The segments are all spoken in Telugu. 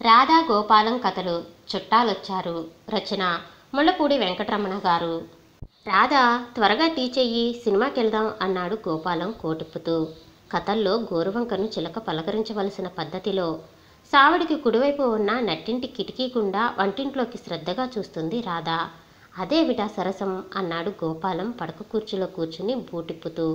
రాధా గోపాలం కథలు చుట్టాలొచ్చారు. రచన ముళ్ళపూడి వెంకటరమణ గారు. రాధా త్వరగా టీ చెయ్యి సినిమాకి వెళ్దాం అన్నాడు గోపాలం కోటిప్పుతూ. కథల్లో గోరువంకను చిలక పలకరించవలసిన పద్ధతిలో సావిడికి కుడివైపు ఉన్న నట్టింటి కిటికీ గుండా వంటింట్లోకి శ్రద్ధగా చూస్తుంది రాధా. అదేమిటా సరసం అన్నాడు గోపాలం పడక కూర్చులో కూర్చుని బూటిప్పుతూ.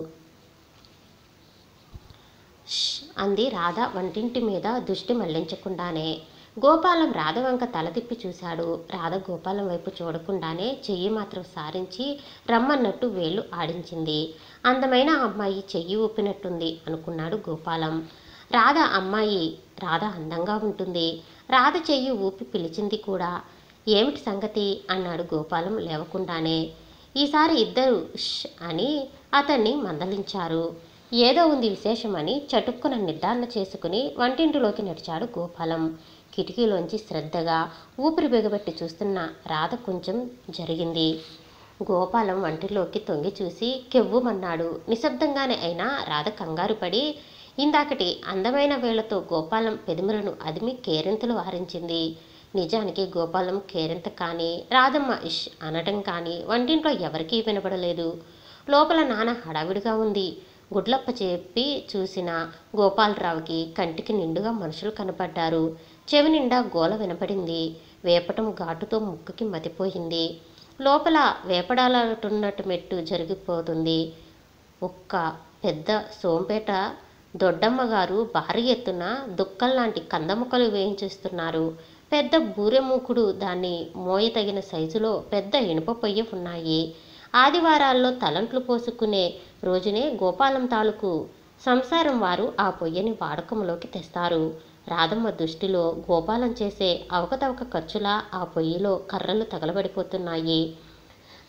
అంది రాధ వంటింటి మీద దృష్టి మళ్ళించకుండానే. గోపాలం రాధవంక తలదిప్పి తల తిప్పి చూశాడు. రాధ గోపాలం వైపు చూడకుండానే చెయ్యి మాత్రం సారించి రమ్మన్నట్టు వేళ్ళు ఆడించింది. అందమైన అమ్మాయి చెయ్యి ఊపినట్టుంది అనుకున్నాడు గోపాలం. రాధ అమ్మాయి రాధ అందంగా ఉంటుంది. రాధ చెయ్యి ఊపి పిలిచింది కూడా. ఏమిటి సంగతి? అన్నాడు గోపాలం లేవకుండానే. ఈసారి ఇద్దరు ష్ అని అతన్ని మందలించారు. ఏదో ఉంది విశేషమని చటుక్కున నిర్ధారణ చేసుకుని వంటింటిలోకి నడిచాడు గోపాలం. కిటికీలోంచి శ్రద్ధగా ఊపిరి బిగబెట్టి చూస్తున్న రాధ కొంచెం జరిగింది. గోపాలం వంటిలోకి తొంగి చూసి కెవ్వుమన్నాడు. నిశ్శబ్దంగానే అయినా రాధ కంగారు పడి ఇందాకటి అందమైన వేళ్ళతో గోపాలం పెదిమలను అదిమి కేరింతలు వారించింది నిజానికి గోపాలం కేరింత కానీ రాధమ్మ ఇష్ అనటం కానీ వంటింట్లో ఎవరికీ వినబడలేదు. లోపల నాన్న హడావిడిగా ఉంది. గుడ్లప్ప చెప్పి చూసిన గోపాలరావుకి కంటికి నిండుగా మనుషులు కనపడ్డారు. చెవి నిండా గోల వినపడింది. వేపటం ఘాటుతో ముక్కుకి మతిపోయింది. లోపల వేపడాలటున్నట్టు మెట్టు జరిగిపోతుంది. ఒక్క పెద్ద సోంపేట దొడ్డమ్మగారు భారీ ఎత్తున దుక్కల్లాంటి కందముక్కలు వేయించేస్తున్నారు. పెద్ద బూరెమూకుడు దాన్ని మోయతగిన సైజులో పెద్ద ఇనుప పొయ్యి ఉన్నాయి. ఆదివారాల్లో తలంట్లు పోసుకునే రోజునే గోపాలం తాలూకు సంసారం వారు ఆ పొయ్యని వాడకంలోకి తెస్తారు. రాధమ్మ దృష్టిలో గోపాలం చేసే అవకతవక ఖర్చులా ఆ పొయ్యిలో కర్రలు తగలబడిపోతున్నాయి.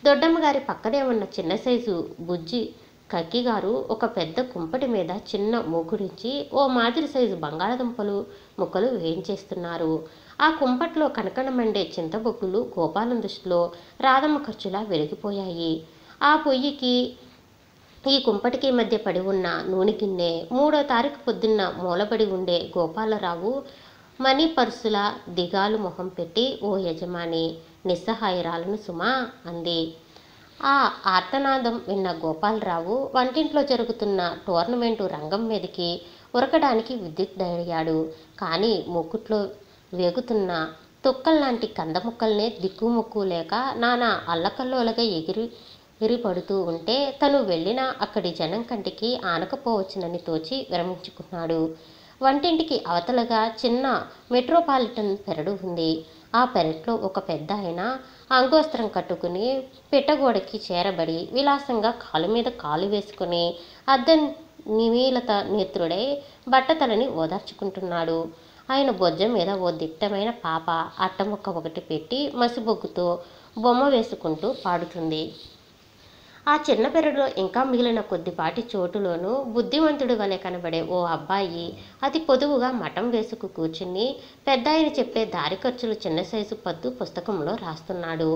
దొడ్డమ్మ గారి పక్కనే ఉన్న చిన్న సైజు బుజ్జి కక్కి గారు ఒక పెద్ద కుంపటి మీద చిన్న మూకుడించి ఓ మాదిరి సైజు బంగాళదుంపలు ముక్కలు వేయించేస్తున్నారు. ఆ కుంపట్లో కనకనమండే చింతబొగ్గులు గోపాలం దృష్టిలో రాధమ్మ ఖర్చులా వెలిగిపోయాయి ఆ పొయ్యికి ఈ కుంపటికి మధ్య పడి ఉన్న నూనె గిన్నె మూడో తారీఖు పొద్దున్న మూలబడి ఉండే గోపాలరావు మనీ పర్సుల దిగాలు మొహం పెట్టి ఓ యజమాని నిస్సహాయరాలను సుమా అంది. ఆ ఆర్తనాదం విన్న గోపాలరావు వంటింట్లో జరుగుతున్న టోర్నమెంటు రంగం మీదకి ఉరకడానికి విద్యుద్దయ్యాడు కానీ ముక్కుట్లో వేగుతున్న తొక్కల్లాంటి కందముక్కల్నే దిక్కుముక్కు లేక నానా అల్లకల్లోలగా ఎగిరి ఎగిరిపడుతూ ఉంటే తను వెళ్ళినా అక్కడి జనం కంటికి ఆనకపోవచ్చునని తోచి విరమించుకున్నాడు. వంటింటికి అవతలగా చిన్న మెట్రోపాలిటన్ పెరడు ఉంది. ఆ పెరట్లో ఒక పెద్ద ఆయన అంగోస్త్రం కట్టుకుని పిట్టగోడకి చేరబడి విలాసంగా కాలు మీద కాలు వేసుకుని అద్దం నిమీలత నేత్రుడై బట్టతలని ఓదార్చుకుంటున్నాడు. ఆయన బొజ్జ మీద ఓ దిట్టమైన పాప అట్టముక్క ఒకటి పెట్టి మసిబొగ్గుతో బొమ్మ వేసుకుంటూ పాడుతుంది. ఆ చిన్న పెరడులో ఇంకా మిగిలిన కొద్దిపాటి చోటులోనూ బుద్ధిమంతుడు వలె కనబడే ఓ అబ్బాయి అతి పొదువుగా మఠం వేసుకు కూర్చుని పెద్ద ఆయన చెప్పే దారి ఖర్చులు చిన్న సైజు పద్దు పుస్తకంలో రాస్తున్నాడు.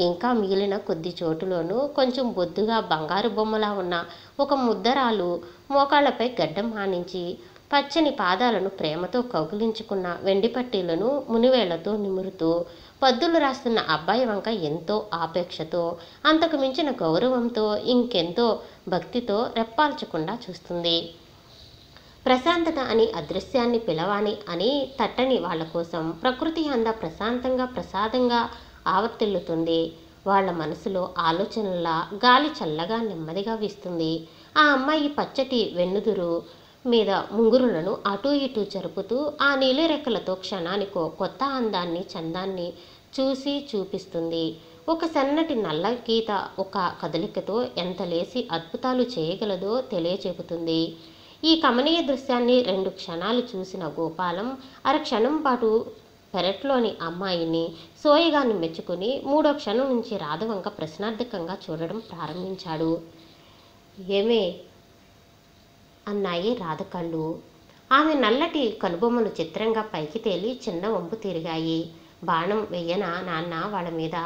ఇంకా మిగిలిన కొద్ది చోటులోనూ కొంచెం బొద్దుగా బంగారు బొమ్మలా ఉన్న ఒక ముద్దరాలు మోకాళ్ళపై గడ్డం మానించి పచ్చని పాదాలను ప్రేమతో కౌగిలించుకున్న వెండి పట్టీలను మునివేళ్ళతో నిమురుతూ పద్దులు రాస్తున్న అబ్బాయి వంక ఎంతో ఆపేక్షతో అంతకు మించిన గౌరవంతో ఇంకెంతో భక్తితో రెప్పాల్చకుండా చూస్తుంది. ప్రశాంతత అని అదృశ్యాన్ని పిలవాని అని తట్టని వాళ్ళ కోసం ప్రకృతి అంద ప్రశాంతంగా ప్రసాదంగా ఆవర్తిల్లుతుంది. వాళ్ళ మనసులో ఆలోచనల గాలి చల్లగా నెమ్మదిగా వీస్తుంది. ఆ అమ్మాయి పచ్చటి వెన్నుదురు మీద ముంగురులను అటూ ఇటూ జరుపుతూ ఆ నీలిరెక్కలతో క్షణానికో కొత్త అందాన్ని చందాన్ని చూసి చూపిస్తుంది. ఒక సన్నటి నల్ల గీత ఒక కదలికతో ఎంత లేసి అద్భుతాలు చేయగలదో తెలియచెబుతుంది. ఈ కమనీయ దృశ్యాన్ని రెండు క్షణాలు చూసిన గోపాలం అర క్షణం పాటు పెరట్లోని అమ్మాయిని సోయగాన్ని మెచ్చుకుని మూడో క్షణం నుంచి రాధవంక ప్రశ్నార్థకంగా చూడడం ప్రారంభించాడు. ఏమే అన్నాయి రాధకళ్ళు ఆమె నల్లటి కనుబొమ్మలు చిత్రంగా పైకి తేలి చిన్న వంపు తిరిగాయి. బాణం వెయ్యనా నాన్న వాళ్ళ మీద?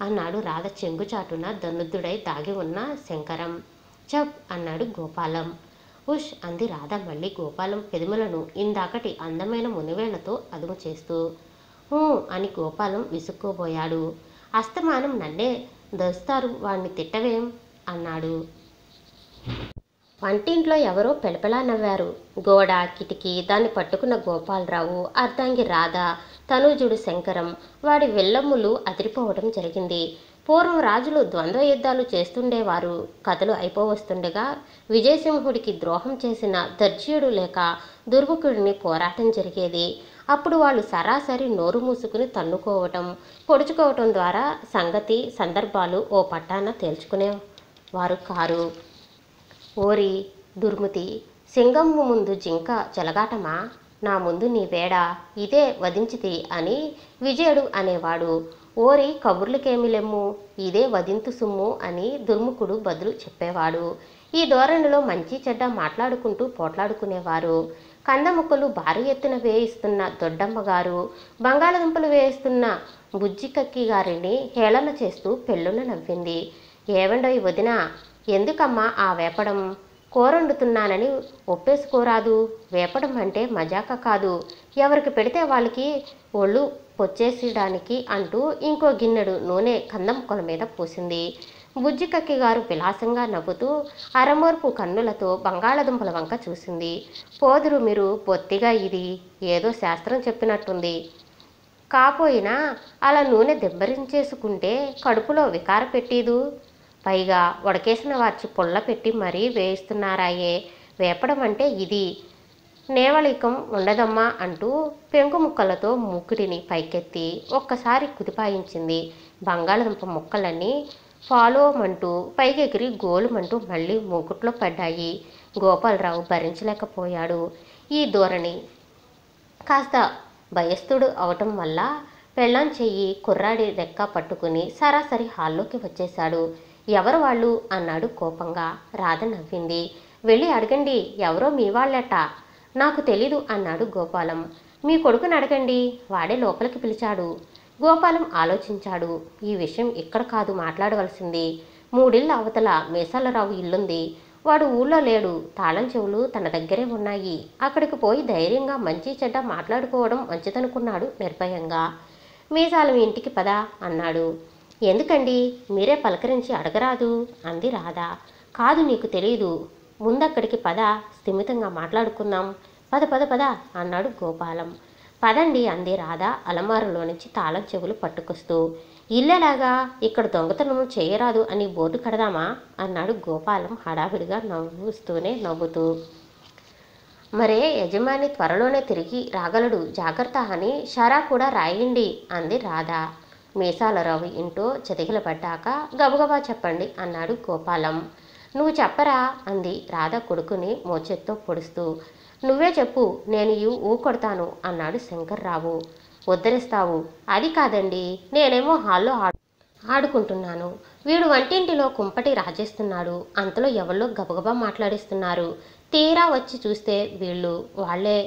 అన్నాడు రాధ చెంగుచాటున దన్నుద్దుడై దాగి ఉన్న శంకరం. చప్ అన్నాడు గోపాలం. ఉష్ అంది రాధ మళ్ళీ గోపాలం పెదములను ఇందాకటి అందమైన మునివేళ్ళతో అదుము చేస్తూ. ఊ అని గోపాలం విసుక్కోబోయాడు. అస్తమానం నన్నే దస్తారు వాణ్ణి తిట్టవేం? అన్నాడు. వంటింట్లో ఎవరో పెళపెళా నవ్వారు. గోడ కిటికీ దాన్ని పట్టుకున్న గోపాలరావు అర్ధాంగి రాధ తనుజుడు శంకరం వాడి వెల్లమ్ములు అదిరిపోవడం జరిగింది. పూర్వం రాజులు ద్వంద్వ యుద్ధాలు చేస్తుండేవారు. కథలు అయిపోవస్తుండగా విజయసింహుడికి ద్రోహం చేసిన దర్జీయుడు లేక దుర్ముఖుడిని పోరాటం జరిగేది. అప్పుడు వాళ్ళు సరాసరి నోరు మూసుకుని తన్నుకోవటం పొడుచుకోవటం ద్వారా సంగతి సందర్భాలు ఓ పట్టాన తేల్చుకునే వారు కారు. ఓరి దుర్మతి సింగమ్ము ముందు జింక చెలగాటమా? నా ముందు నీ వేడ ఇదే వధించితి అని విజయుడు అనేవాడు. ఓరి కబుర్లకేమి లెమ్ము? ఇదే వధింతు సుమ్ము అని దుర్ముఖుడు బదులు చెప్పేవాడు. ఈ ధోరణిలో మంచి చెడ్డ మాట్లాడుకుంటూ పోట్లాడుకునేవారు. కందముక్కలు భారీ ఎత్తున వేయిస్తున్న దొడ్డమ్మ గారు బంగాళదుంపలు వేయిస్తున్న బుజ్జికక్కి గారిని హేళన చేస్తూ పెళ్ళున నవ్వింది. ఏవండో వదిన? ఎందుకమ్మా ఆ వేపడం? కూరొండుతున్నానని ఒప్పేసుకోరాదు. వేపడం అంటే మజాక కాదు. ఎవరికి పెడితే వాళ్ళకి ఒళ్ళు పొచ్చేసడానికి అంటూ ఇంకో గిన్నెడు నూనె కందముక్కల మీద పూసింది. బుజ్జికక్కి గారు విలాసంగా నవ్వుతూ అరమోర్పు కన్నులతో బంగాళదుంపల వంక చూసింది. పోదురు మీరు బొత్తిగా ఇది ఏదో శాస్త్రం చెప్పినట్టుంది. కాపోయినా అలా నూనె దెబ్బరించేసుకుంటే కడుపులో వికార పెట్టేదు పైగా వడకేసిన వార్చి పుల్ల పెట్టి మరీ వేయిస్తున్నారాయే. వేపడం అంటే ఇది. నేవళికం ఉండదమ్మా అంటూ పెంకు ముక్కలతో మూకిడిని పైకెత్తి ఒక్కసారి కుదిపాయించింది. బంగాళదుంప ముక్కలన్నీ ఫాలోమంటూ పైకెగిరి గోలుమంటూ మళ్ళీ మూకుట్లో పడ్డాయి. గోపాలరావు భరించలేకపోయాడు. ఈ ధోరణి కాస్త భయస్థుడు అవటం వల్ల పెళ్ళాం చెయ్యి కుర్రాడి రెక్క పట్టుకుని సరాసరి హాల్లోకి వచ్చేశాడు. ఎవరు వాళ్ళు? అన్నాడు కోపంగా. రాధ నవ్వింది. వెళ్ళి అడగండి ఎవరో మీ వాళ్ళట? నాకు తెలీదు అన్నాడు గోపాలం. మీ కొడుకుని అడగండి వాడే లోపలికి పిలిచాడు. గోపాలం ఆలోచించాడు. ఈ విషయం ఇక్కడ కాదు మాట్లాడవలసింది. మూడిళ్ళ అవతల మీసాలరావు ఇల్లుంది. వాడు ఊళ్ళో లేడు. తాళం చెవులు తన దగ్గరే ఉన్నాయి. అక్కడికి పోయి ధైర్యంగా మంచి చెడ్డ మాట్లాడుకోవడం మంచిదనుకున్నాడు నిర్భయంగా. మీసాలు ఇంటికి పదా అన్నాడు. ఎందుకండి? మీరే పలకరించి అడగరాదు. అంది రాధ. కాదు నీకు తెలియదు ముందక్కడికి పద. స్థిమితంగా మాట్లాడుకుందాం. పద పద పద అన్నాడు గోపాలం. పదండి అంది రాధ అలమారులో నుంచి తాళం చెవులు పట్టుకొస్తూ. ఇల్లెలాగా? ఇక్కడ దొంగతనం చేయరాదు అని బోర్డు కడదామా? అన్నాడు గోపాలం హడావిడిగా నవ్వుస్తూనే నవ్వుతూ. మరే యజమాని త్వరలోనే తిరిగి రాగలడు. జాగ్రత్త అని షరా కూడా రాయండి అంది రాధ. మీసాలరావు ఇంటో చతికిలపడ్డాక గబగబా చెప్పండి అన్నాడు గోపాలం. నువ్వు చెప్పరా అంది రాధ కొడుకుని మోచెత్తో పొడుస్తూ. నువ్వే చెప్పు నేను ఇవి ఊ కొడతాను అన్నాడు శంకర్రావు. ఉద్ధరిస్తావు అది కాదండి నేనేమో హాల్లో ఆడు ఆడుకుంటున్నాను. వీడు వంటింటిలో కుంపటి రాజేస్తున్నాడు అంతలో ఎవరిలో గబగబా మాట్లాడిస్తున్నారు. తీరా వచ్చి చూస్తే వీళ్ళు వాళ్ళే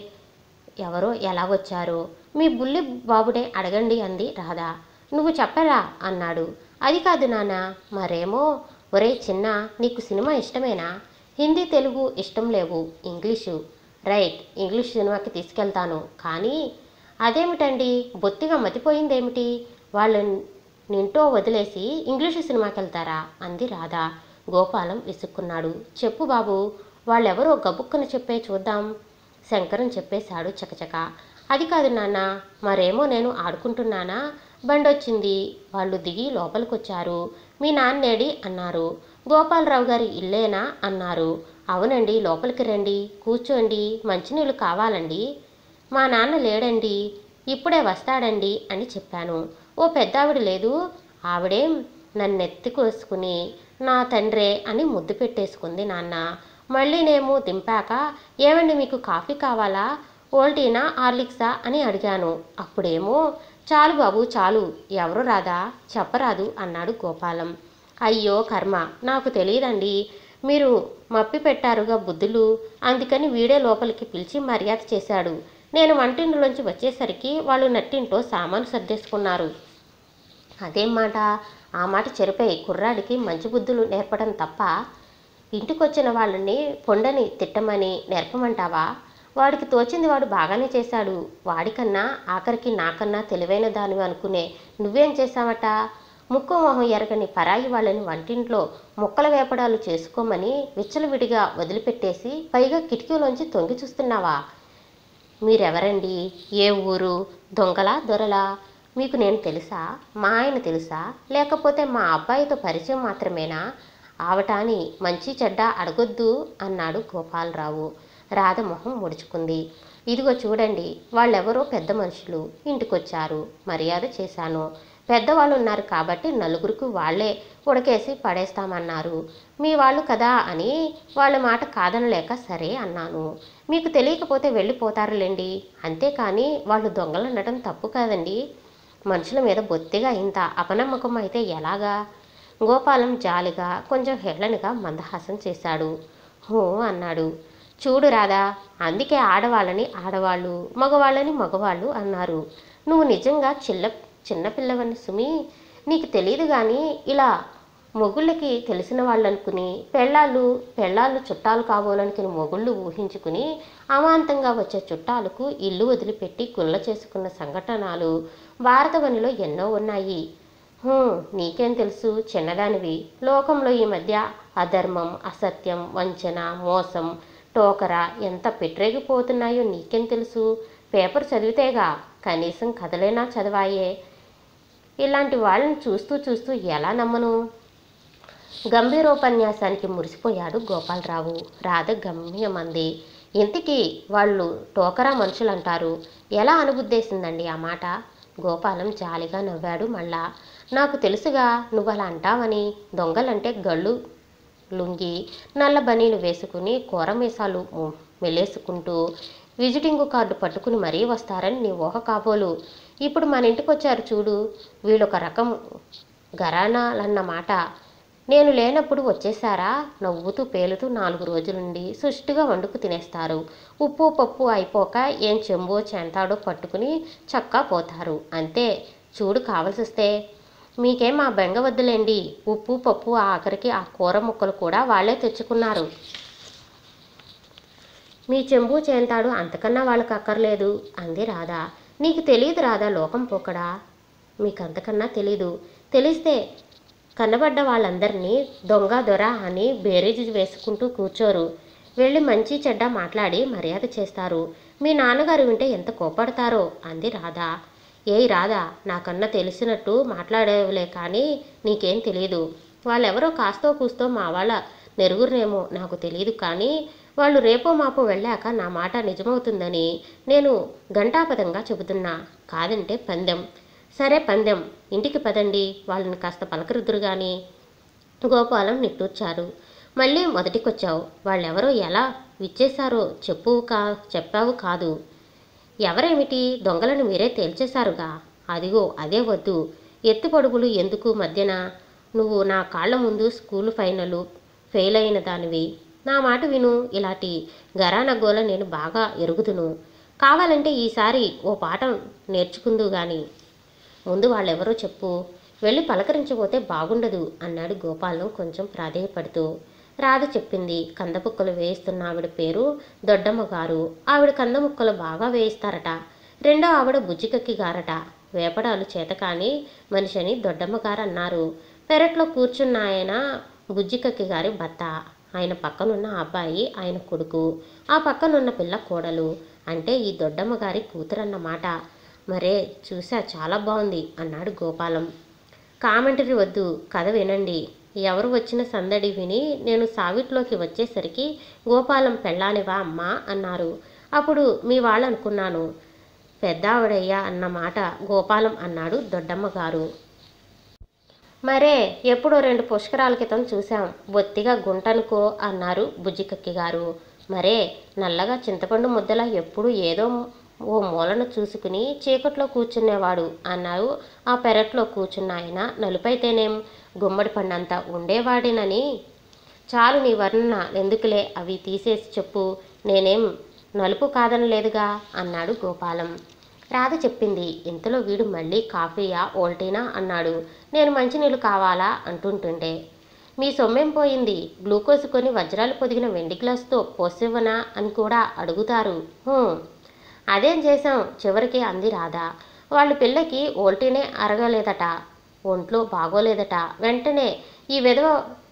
ఎవరో ఎలా వచ్చారో. మీ బుల్లి బాబుడే అడగండి అంది రాధా. నువ్వు చెప్పరా అన్నాడు. అది కాదు నాన్న మరేమో? ఒరే చిన్న నీకు సినిమా ఇష్టమేనా? హిందీ తెలుగు ఇష్టం లేవు ఇంగ్లీషు. రైట్ ఇంగ్లీష్ సినిమాకి తీసుకెళ్తాను. కానీ అదేమిటండి? బొత్తిగా మతిపోయిందేమిటి? వాళ్ళు నింటో వదిలేసి ఇంగ్లీషు సినిమాకి వెళ్తారా అంది రాధ. గోపాలం విసుక్కున్నాడు. చెప్పు బాబు వాళ్ళెవరో గబుక్కున చెప్పే చూద్దాం. శంకరం చెప్పేశాడు చకచక. అది కాదు నాన్న మరేమో నేను ఆడుకుంటున్నానా? బండొచ్చింది. వాళ్ళు దిగి లోపలికొచ్చారు. మీ నాన్నేడి అన్నారు. గోపాలరావు గారి ఇల్లేనా? అన్నారు. అవునండి లోపలికి రండి. కూర్చోండి. మంచినీళ్ళు కావాలండి. మా నాన్న లేడండి. ఇప్పుడే వస్తాడండి అని చెప్పాను. ఓ పెద్దావిడ లేదు. ఆవిడేం నన్నెత్తికోసుకుని నా తండ్రే అని ముద్దు పెట్టేసుకుంది నాన్న. మళ్ళీ నేను దింపాక ఏమండి మీకు కాఫీ కావాలా? ఓల్టీనా హార్లిక్సా? అని అడిగాను. అప్పుడేమో చాలు బాబు చాలు. ఎవరు రాదా? చెప్పరాదు అన్నాడు గోపాలం. అయ్యో కర్మ నాకు తెలియదండి. మీరు మప్పి పెట్టారుగా బుద్ధులు. అందుకని వీడే లోపలికి పిలిచి మర్యాద చేశాడు. నేను వంటింట్లోంచి వచ్చేసరికి వాళ్ళు నట్టింటో సామాను సర్దేసుకున్నారు. అదేం మాట? ఆ మాట చెరిపై కుర్రాడికి మంచి బుద్ధులు నేర్పడం తప్ప ఇంటికొచ్చిన వాళ్ళని పొండని తిట్టమని నేర్పమంటావా? వాడికి తోచింది వాడు బాగానే చేశాడు. వాడికన్నా ఆఖరికి నాకన్నా తెలివైన దానివి అనుకునే నువ్వేం చేశావట? ముక్కు మొహం ఎరగని పరాయి వాళ్ళని వంటింట్లో ముక్కల వేపడాలు చేసుకోమని విచ్చలవిడిగా వదిలిపెట్టేసి పైగా కిటికీలోంచి తొంగి చూస్తున్నావా? మీరెవరండి? ఏ ఊరు? దొంగలా? దొరలా? మీకు నేను తెలుసా? మా ఆయన తెలుసా? లేకపోతే మా అబ్బాయితో పరిచయం మాత్రమేనా? ఆవటాని మంచి చెడ్డ అడగొద్దు అన్నాడు గోపాలరావు. రాధ మొహం ముడుచుకుంది. ఇదిగో చూడండి వాళ్ళెవరో పెద్ద మనుషులు ఇంటికొచ్చారు. మర్యాద చేశాను. పెద్దవాళ్ళు ఉన్నారు కాబట్టి నలుగురికి వాళ్ళే ఉడకేసి పడేస్తామన్నారు. మీ వాళ్ళు కదా అని వాళ్ళ మాట కాదనలేక సరే అన్నాను. మీకు తెలియకపోతే వెళ్ళిపోతారులేండి. అంతేకాని వాళ్ళు దొంగలనడం తప్పు కాదండి. మనుషుల మీద బొత్తిగా ఇంత అపనమ్మకం అయితే ఎలాగా? గోపాలం జాలిగా కొంచెం హేళనగా మందహాసం చేశాడు. హో అన్నాడు. చూడు రాదా అందుకే ఆడవాళ్ళని ఆడవాళ్ళు మగవాళ్ళని మగవాళ్ళు అన్నారు. నువ్వు నిజంగా చిల్ల చిన్నపిల్లవని సుమి నీకు తెలియదు కానీ ఇలా మొగుళ్ళకి తెలిసిన వాళ్ళు అనుకుని పెళ్ళాళ్ళు పెళ్ళాళ్ళు చుట్టాలు కాబోలనుకుని మొగుళ్ళు ఊహించుకుని అమాంతంగా వచ్చే చుట్టాలకు ఇల్లు వదిలిపెట్టి గుల్ల చేసుకున్న సంఘటనలు భారతవనిలో ఎన్నో ఉన్నాయి. నీకేం తెలుసు? చిన్నదానివి. లోకంలో ఈ మధ్య అధర్మం అసత్యం వంచన మోసం టోకరా ఎంత పెట్టరేగిపోతున్నాయో నీకేం తెలుసు? పేపర్ చదివితేగా కనీసం కథలైనా చదివాయే. ఇలాంటి వాళ్ళని చూస్తూ చూస్తూ ఎలా నమ్మను? గంభీరోపన్యాసానికి మురిసిపోయాడు గోపాలరావు. రాధ గమ్యమంది. ఇంతకీ వాళ్ళు టోకరా మనుషులు అంటారు ఎలా అనుబుద్ధేసిందండి ఆ మాట? గోపాలం జాలిగా నవ్వాడు మళ్ళా. నాకు తెలుసుగా నువ్వు అలా అంటావని. దొంగలంటే గళ్ళు లుంగి నల్ల బనీలు వేసుకుని కూరమేసాలు మెలేసుకుంటూ విజిటింగ్ కార్డు పట్టుకుని మరీ వస్తారని నీ ఊహ కాబోలు. ఇప్పుడు మన ఇంటికి వచ్చారు చూడు వీళ్ళొక రకం గరానాలన్నమాట నేను లేనప్పుడు వచ్చేసారా నవ్వుతూ పేలుతూ నాలుగు రోజులుండి సుష్టిగా వండుకు తినేస్తారు. ఉప్పు పప్పు అయిపోక ఏం చెంబో చెంతాడో పట్టుకుని చక్కా పోతారు. అంతే చూడు కావలసిస్తే. మీకేం మా బెంగ వద్దులేండి. ఉప్పు పప్పు ఆఖరికి ఆ కూర ముక్కలు కూడా వాళ్ళే తెచ్చుకున్నారు. మీ చెంబు చేంతాడు అంతకన్నా వాళ్ళకి అక్కర్లేదు. అంది రాధా. నీకు తెలియదు రాధా లోకం పోకడా? మీకు అంతకన్నా తెలీదు. తెలిస్తే కనబడ్డ వాళ్ళందరినీ దొంగ దొర అని బేరీజు వేసుకుంటూ కూర్చోరు. వెళ్ళి మంచి చెడ్డ మాట్లాడి మర్యాద చేస్తారు. మీ నాన్నగారు వింటే ఎంత కోపడతారో అంది రాధా. ఏయ్ రాధా నాకన్నా తెలిసినట్టు మాట్లాడేవులే కానీ నీకేం తెలియదు వాళ్ళెవరో కాస్తో కూస్తో మా వాళ్ళ నెరుగురునేమో నాకు తెలియదు కానీ వాళ్ళు రేపో మాపో వెళ్ళాక నా మాట నిజమవుతుందని నేను ఘంటాపదంగా చెబుతున్నా. కాదంటే పందెం. సరే పందెం ఇంటికి పదండి. వాళ్ళని కాస్త పలకరుద్దురు కానీ గోపాలం నిట్టూర్చారు. మళ్ళీ మొదటికొచ్చావు. వాళ్ళెవరో ఎలా విచ్చేశారో చెప్పు కా చెప్పావు కాదు. ఎవరేమిటి? దొంగలను మీరే తేల్చేశారుగా. అదిగో అదే వద్దు. ఎత్తుపడుగులు ఎందుకు మధ్యన? నువ్వు నా కాళ్ళ ముందు స్కూలు ఫైనల్ ఫెయిల్ అయిన దానివి. నా మాట విను ఇలాంటి గరానగోల నేను బాగా ఎరుగుదును. కావాలంటే ఈసారి ఓ పాఠం నేర్చుకుందు గాని. ముందు వాళ్ళెవరో చెప్పు. వెళ్ళి పలకరించబోతే బాగుండదు అన్నాడు గోపాలం కొంచెం ప్రాధేయపడుతూ. రాధ చెప్పింది. కందముక్కలు వేయిస్తున్న ఆవిడ పేరు దొడ్డమ్మ గారు. ఆవిడ కందముక్కలు బాగా వేయిస్తారట. రెండో ఆవిడ బుజ్జికక్కి గారట. వేపడాలు చేతకాని మనిషిని దొడ్డమ్మ గారు అన్నారు. పెరట్లో కూర్చున్న ఆయన బుజ్జికక్కి గారి భర్త. ఆయన పక్కనున్న అబ్బాయి ఆయన కొడుకు. ఆ పక్కనున్న పిల్ల కోడలు. అంటే ఈ దొడ్డమ్మ గారి కూతురన్నమాట. మరే చూసా చాలా బాగుంది అన్నాడు గోపాలం. కామెంటరీ వద్దు కథ వినండి. ఎవరు వచ్చిన సందడి విని నేను సావిట్లోకి వచ్చేసరికి గోపాలం పెళ్ళానివా అమ్మా అన్నారు. అప్పుడు మీ వాళ్ళు అనుకున్నాను. పెద్దావిడయ్యా అన్న మాట గోపాలం అన్నాడు దొడ్డమ్మ గారు. మరే ఎప్పుడో రెండు పుష్కరాల క్రితం చూశాం. బొత్తిగా గుంటనుకో అన్నారు బుజ్జికక్కి గారు. మరే నల్లగా చింతపండు ముద్దలా ఎప్పుడు ఏదో ఓ మూలను చూసుకుని చీకట్లో కూర్చునేవాడు అన్నారు. ఆ పెరట్లో కూర్చున్న ఆయన నలుపైతేనేం? గుమ్మడి పండంతా ఉండేవాడినని. చాలు నీ వర్ణన ఎందుకులే అవి తీసేసి చెప్పు. నేనేం నలుపు కాదనలేదుగా అన్నాడు గోపాలం. రాధ చెప్పింది. ఇంతలో వీడు మళ్ళీ కాఫీయా ఓల్టీనా అన్నాడు. నేను మంచినీళ్ళు కావాలా అంటుంటుండే మీ సొమ్మేం పోయింది? గ్లూకోజ్ కొని వజ్రాలు పొదిగిన వెండి గ్లాసుతో పోసివ్వనా అని కూడా అడుగుతారు. అదేం చేశాం? చివరికి అంది రాధా. వాళ్ళ పిల్లకి ఓల్టీనే అరగలేదట. ఒంట్లో బాగోలేదట. వెంటనే ఈ విధవ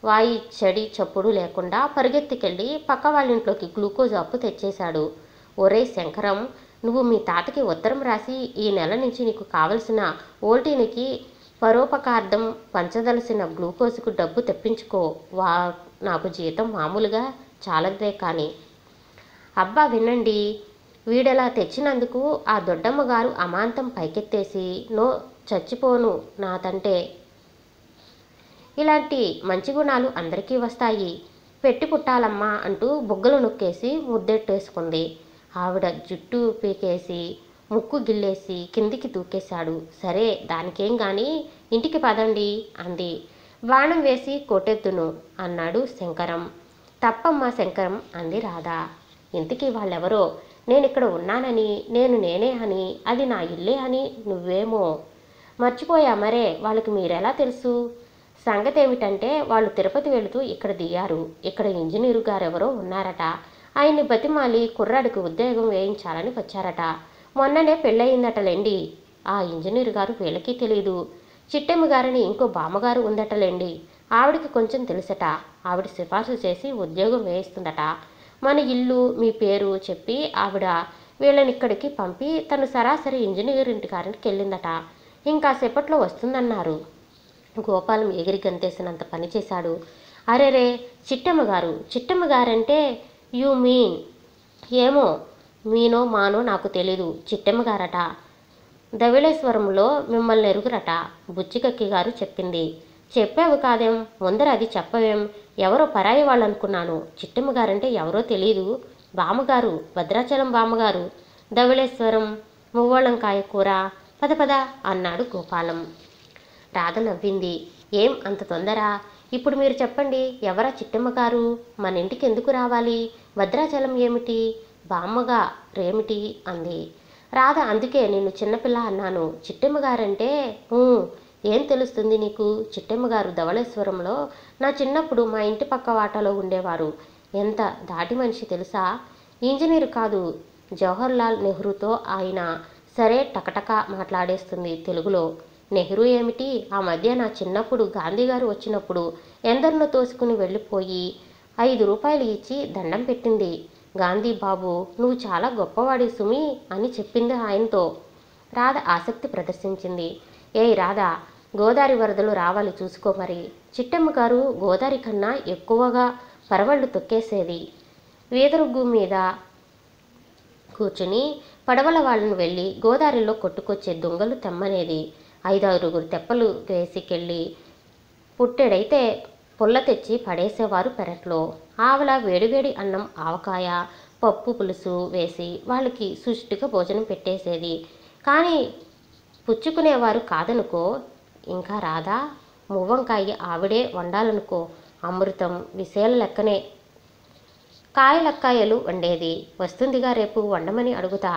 వాయి చెడి చప్పుడు లేకుండా పరిగెత్తికెళ్ళి పక్క వాళ్ళ ఇంట్లోకి గ్లూకోజ్ అప్పు తెచ్చేశాడు. ఒరే శంకరం నువ్వు మీ తాతకి ఉత్తరం రాసి ఈ నెల నుంచి నీకు కావలసిన ఓల్టీనికి పరోపకార్థం పంచదలసిన గ్లూకోజ్కు డబ్బు తెప్పించుకో. వా నాకు జీతం మామూలుగా చాలదే కానీ. అబ్బా వినండి వీడలా తెచ్చినందుకు ఆ దొడ్డమ్మ గారు అమాంతం పైకెత్తేసి నో చచ్చిపోను నాతంటే. ఇలాంటి మంచి గుణాలు అందరికీ వస్తాయి. పెట్టి పుట్టాలమ్మా అంటూ బుగ్గలు నొక్కేసి ముద్దెట్టేసుకుంది. ఆవిడ జుట్టు పీకేసి ముక్కు గిల్లేసి కిందికి దూకేశాడు సరే దానికేం కానీ ఇంటికి పదండి అంది. బాణం వేసి కొట్టెత్తును అన్నాడు శంకరం. తప్పమ్మా శంకరం అంది రాధా. ఇంతకీ వాళ్ళెవరో? నేను ఇక్కడ ఉన్నానని నేను నేనే అని అది నా ఇల్లే అని నువ్వేమో మర్చిపోయా మరే వాళ్ళకి మీరెలా తెలుసు? సంగతి ఏమిటంటే వాళ్ళు తిరుపతి వెళుతూ ఇక్కడ దిగారు. ఇక్కడ ఇంజనీరు గారెవరో ఉన్నారట. ఆయన్ని బతిమాలి కుర్రాడికి ఉద్యోగం వేయించాలని వచ్చారట. మొన్ననే పెళ్ళయిందటలేండి ఆ ఇంజనీర్ గారు వీళ్ళకి తెలియదు చిట్టెమ్మ గారని ఇంకో బామ్మగారు ఉందటలేండి ఆవిడకి కొంచెం తెలుసట. ఆవిడ సిఫార్సు చేసి ఉద్యోగం వేయిస్తుందట. మన ఇల్లు మీ పేరు చెప్పి ఆవిడ వీళ్ళని ఇక్కడికి పంపి తను సరాసరి ఇంజనీర్ ఇంటి గారికి వెళ్ళిందట. ఇంకా సేపట్లో వస్తుందన్నారు. గోపాలం ఎగిరి గంతేసినంత పనిచేశాడు అరెరే చిట్టమ్మ గారు చిట్టమ్మ గారంటే యు మీన్? ఏమో? మీనో మానో నాకు తెలీదు చిట్టమ్మ గారట ధవళేశ్వరంలో మిమ్మల్ని ఎరుగురట బుచ్చికక్కి గారు చెప్పింది. చెప్పావు కాదేం? ముందర అది చెప్పవేం? ఎవరో పరాయి వాళ్ళు అనుకున్నాను చిట్టమ్మ గారంటే ఎవరో తెలియదు బామ్మగారు భద్రాచలం బామ్మగారు. ధవళేశ్వరం మువ్వళంకాయ కూర. పద పద అన్నాడు గోపాలం. రాధ నవ్వింది. ఏం అంత తొందర? ఇప్పుడు మీరు చెప్పండి ఎవరా చిట్టమ్మ గారు మన ఇంటికి ఎందుకు రావాలి? భద్రాచలం ఏమిటి? బామ్మగా రేమిటి? అంది. రాధ అందుకే నిన్ను చిన్నపిల్ల అన్నాను. చిట్టమ్మ గారంటే ఏం తెలుస్తుంది నీకు? చిట్టమ్మ గారు ధవళేశ్వరంలో నా చిన్నప్పుడు మా ఇంటి పక్క వాటలో ఉండేవారు. ఎంత దాటి మనిషి తెలుసా? ఇంజనీర్ కాదు జవహర్లాల్ నెహ్రూతో ఆయన సరే టకటక మాట్లాడేస్తుంది తెలుగులో. నెహ్రూ ఏమిటి? ఆ మధ్య నా చిన్నప్పుడు గాంధీ గారు వచ్చినప్పుడు ఎందరినో తోసుకుని వెళ్ళిపోయి ఐదు రూపాయలు ఇచ్చి దండం పెట్టింది. గాంధీ బాబు నువ్వు చాలా గొప్పవాడి సుమి అని చెప్పింది ఆయనతో. రాధ ఆసక్తి ప్రదర్శించింది. ఏయ్ రాధ గోదావరి వరదలు రావాలి చూసుకో మరి. చిట్టమ్మ గారు గోదావరి కన్నా ఎక్కువగా పరవళ్ళు తొక్కేసేది. వీధరుగ్గు మీద కూర్చుని పడవల వాళ్ళను వెళ్ళి గోదావరిలో కొట్టుకొచ్చే దొంగలు తెమ్మనేది. ఐదారుగురు తెప్పలు వేసికెళ్ళి పుట్టెడైతే పుల్ల తెచ్చి పడేసేవారు పెరట్లో. ఆవల వేడివేడి అన్నం ఆవకాయ పప్పు పులుసు వేసి వాళ్ళకి సుష్టిగా భోజనం పెట్టేసేది. కానీ పుచ్చుకునేవారు కాదనుకో ఇంకా రాదా? మువ్వంకాయ ఆవిడే వండాలనుకో అమృతం విశేల లెక్కనే కాయలక్కాయలు వండేది. వస్తుందిగా రేపు వండమని అడుగుతా.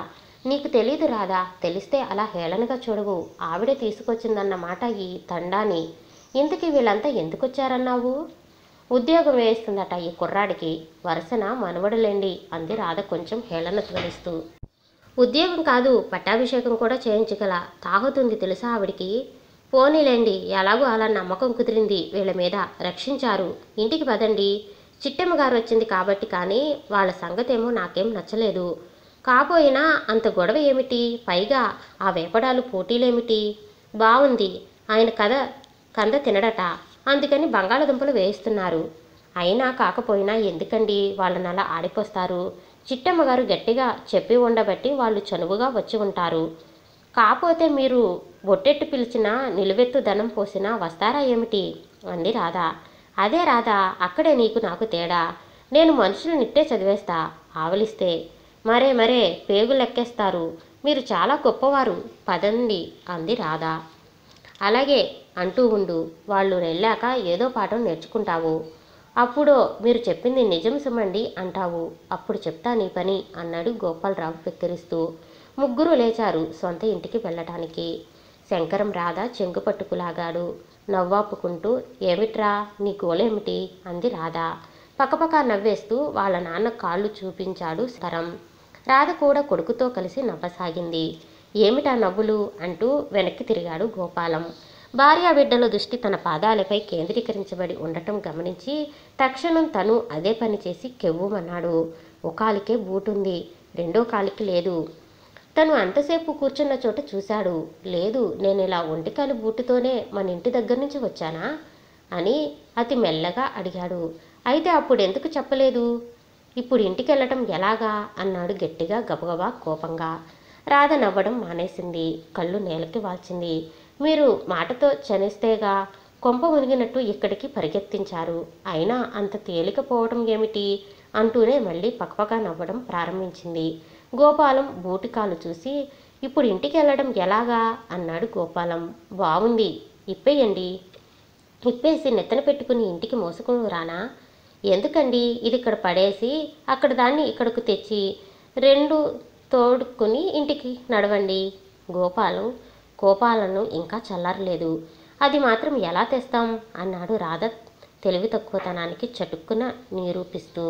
నీకు తెలీదు రాదా తెలిస్తే అలా హేళనగా చూడవు. ఆవిడే తీసుకొచ్చిందన్నమాట ఈ తండాని. ఇంతకీ వీళ్ళంతా ఎందుకొచ్చారన్నావు? ఉద్యోగం వేస్తుందట ఈ కుర్రాడికి. వరుసన మనవడులేండి అంది రాధ కొంచెం హేళన ధ్వనిస్తూ. ఉద్యోగం కాదు పట్టాభిషేకం కూడా చేయించగల. తాగుతుంది తెలుసా ఆవిడికి? పోనీలేండి ఎలాగో అలా నమ్మకం కుదిరింది వీళ్ళ మీద. రక్షించారు. ఇంటికి పదండి. చిట్టమ్మ గారు వచ్చింది కాబట్టి కానీ వాళ్ళ సంగతేమో నాకేం నచ్చలేదు. కాపోయినా అంత గొడవ ఏమిటి? పైగా ఆ వేపడాలు పోటీలేమిటి? బాగుంది ఆయన కథ కంద తినడట. అందుకని బంగాళదుంపలు వేయిస్తున్నారు. అయినా కాకపోయినా ఎందుకండి వాళ్ళని అలా ఆడిపోస్తారు? చిట్టమ్మ గారు గట్టిగా చెప్పి ఉండబట్టి వాళ్ళు చనువుగా వచ్చి ఉంటారు. కాపోతే మీరు బొట్టెట్టు పిలిచినా నిలువెత్తు ధనం పోసినా వస్తారా ఏమిటి? అంది రాధా. అదే రాధా అక్కడే నీకు నాకు తేడా. నేను మనుషులు నిట్టే చదివేస్తా. ఆవలిస్తే. మరే మరే పేగు లెక్కేస్తారు. మీరు చాలా గొప్పవారు. పదండి అంది రాధా. అలాగే అంటూ ఉండు. వాళ్ళు వెళ్ళాక ఏదో పాఠం నేర్చుకుంటావు. అప్పుడు మీరు చెప్పింది నిజం సుమండి అంటావు. అప్పుడు చెప్తా నీ పని అన్నాడు గోపాలరావు పెక్కిరిస్తూ ముగ్గురు లేచారు సొంత ఇంటికి వెళ్ళటానికి. శంకరం రాధ చెంగు పట్టుకులాగాడు. నవ్వాపుకుంటూ ఏమిట్రా? నీ గోలేమిటి? అంది రాధ. పక్కపక్క నవ్వేస్తూ వాళ్ళ నాన్న కాళ్ళు చూపించాడు శరం రాధ కూడా కొడుకుతో కలిసి నవ్వసాగింది. ఏమిటా నవ్వులు? అంటూ వెనక్కి తిరిగాడు గోపాలం. భార్యా బిడ్డల దృష్టి తన పాదాలపై కేంద్రీకరించబడి ఉండటం గమనించి తక్షణం తను అదే పని చేసి కెవ్వుమన్నాడు. ఒకాలికే బూటుంది. రెండో కాలికి లేదు. తను అంతసేపు కూర్చున్న చోట చూశాడు. లేదు నేను ఇలా ఒంటికాలు బూటుతోనే మన ఇంటి దగ్గర నుంచి వచ్చానా? అని అతి మెల్లగా అడిగాడు. అయితే అప్పుడు ఎందుకు చెప్పలేదు? ఇప్పుడు ఇంటికి వెళ్ళటం ఎలాగా? అన్నాడు గట్టిగా గబగబా కోపంగా. రాధ నవ్వడం మానేసింది. కళ్ళు నేలకి వాల్చింది. మీరు మాటతో చనిస్తేగా కొంప మునిగినట్టు ఇక్కడికి పరిగెత్తించారు. అయినా అంత తేలికపోవడం ఏమిటి? అంటూనే మళ్ళీ పక్కపక్క నవ్వడం ప్రారంభించింది. గోపాలం బూటికాలు చూసి ఇప్పుడు ఇంటికి వెళ్ళడం ఎలాగా అన్నాడు గోపాలం. బాగుంది. ఇప్పేయండి. ఇప్పేసి నెత్తన పెట్టుకుని ఇంటికి మోసుకుని రానా? ఎందుకండి? ఇది ఇక్కడ పడేసి అక్కడ దాన్ని ఇక్కడకు తెచ్చి రెండు తోడుకుని ఇంటికి నడవండి గోపాలం గోపాలను ఇంకా చల్లారలేదు. అది మాత్రం ఎలా తెస్తాం అన్నాడు రాధ తెలివి తక్కువతనానికి చటుక్కున నిరూపిస్తూ.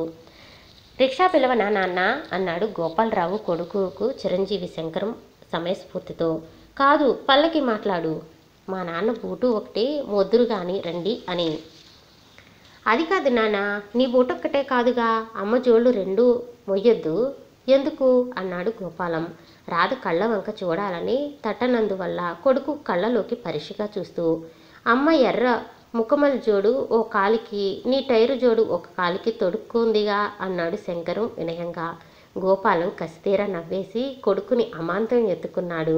రిక్షా పిలవనా నాన్న? అన్నాడు గోపాలరావు కొడుకుకు చిరంజీవి శంకరం సమయస్ఫూర్తితో. కాదు పల్లకి మాట్లాడు. మా నాన్న బూటు ఒకటి మొద్దురు కానీ రండి అని. అది కాదు నాన్న నీ బూటొక్కటే కాదుగా అమ్మ జోళ్ళు రెండు మొయ్యొద్దు. ఎందుకు? అన్నాడు గోపాలం. రాధ కళ్ళ వంక చూడాలని తట్టనందువల్ల కొడుకు కళ్ళలోకి పరీక్షగా చూస్తూ అమ్మ ఎర్ర ముఖమల జోడు ఓ కాలికి నీ టైరు జోడు ఒక కాలికి తొడుక్కుందిగా అన్నాడు శంకరం వినయంగా. గోపాలం కసితీర నవ్వేసి కొడుకుని అమాంతం ఎత్తుకున్నాడు.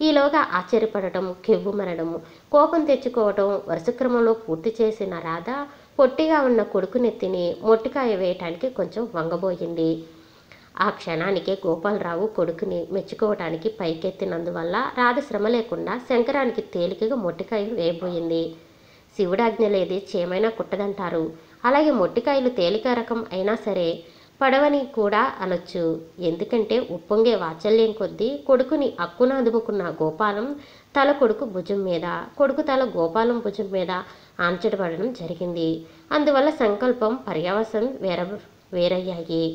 ఈలోగా ఆశ్చర్యపడటం కెవ్వుమనడం కోపం తెచ్చుకోవటం వరుసక్రమంలో పూర్తి చేసిన రాధ పొట్టిగా ఉన్న కొడుకుని నెత్తిని మొట్టికాయ వేయటానికి కొంచెం వంగబోయింది. ఆ క్షణానికే గోపాలరావు కొడుకుని మెచ్చుకోవటానికి పైకెత్తినందువల్ల రాధ శ్రమ లేకుండా శంకరానికి తేలికగా మొట్టికాయ వేయబోయింది. శివుడాజ్ఞ లేదే చేమైనా కుట్టదంటారు. అలాగే మొట్టికాయలు తేలిక రకం అయినా సరే పడవని కూడా అనొచ్చు. ఎందుకంటే ఉప్పొంగే వాత్సల్యం కొద్దీ కొడుకుని అక్కున అదుముకున్న గోపాలం తల కొడుకు భుజం మీద కొడుకు తల గోపాలం భుజం మీద ఆంచడబడడం జరిగింది. అందువల్ల సంకల్పం పర్యావసం వేర వేరయ్యాయి.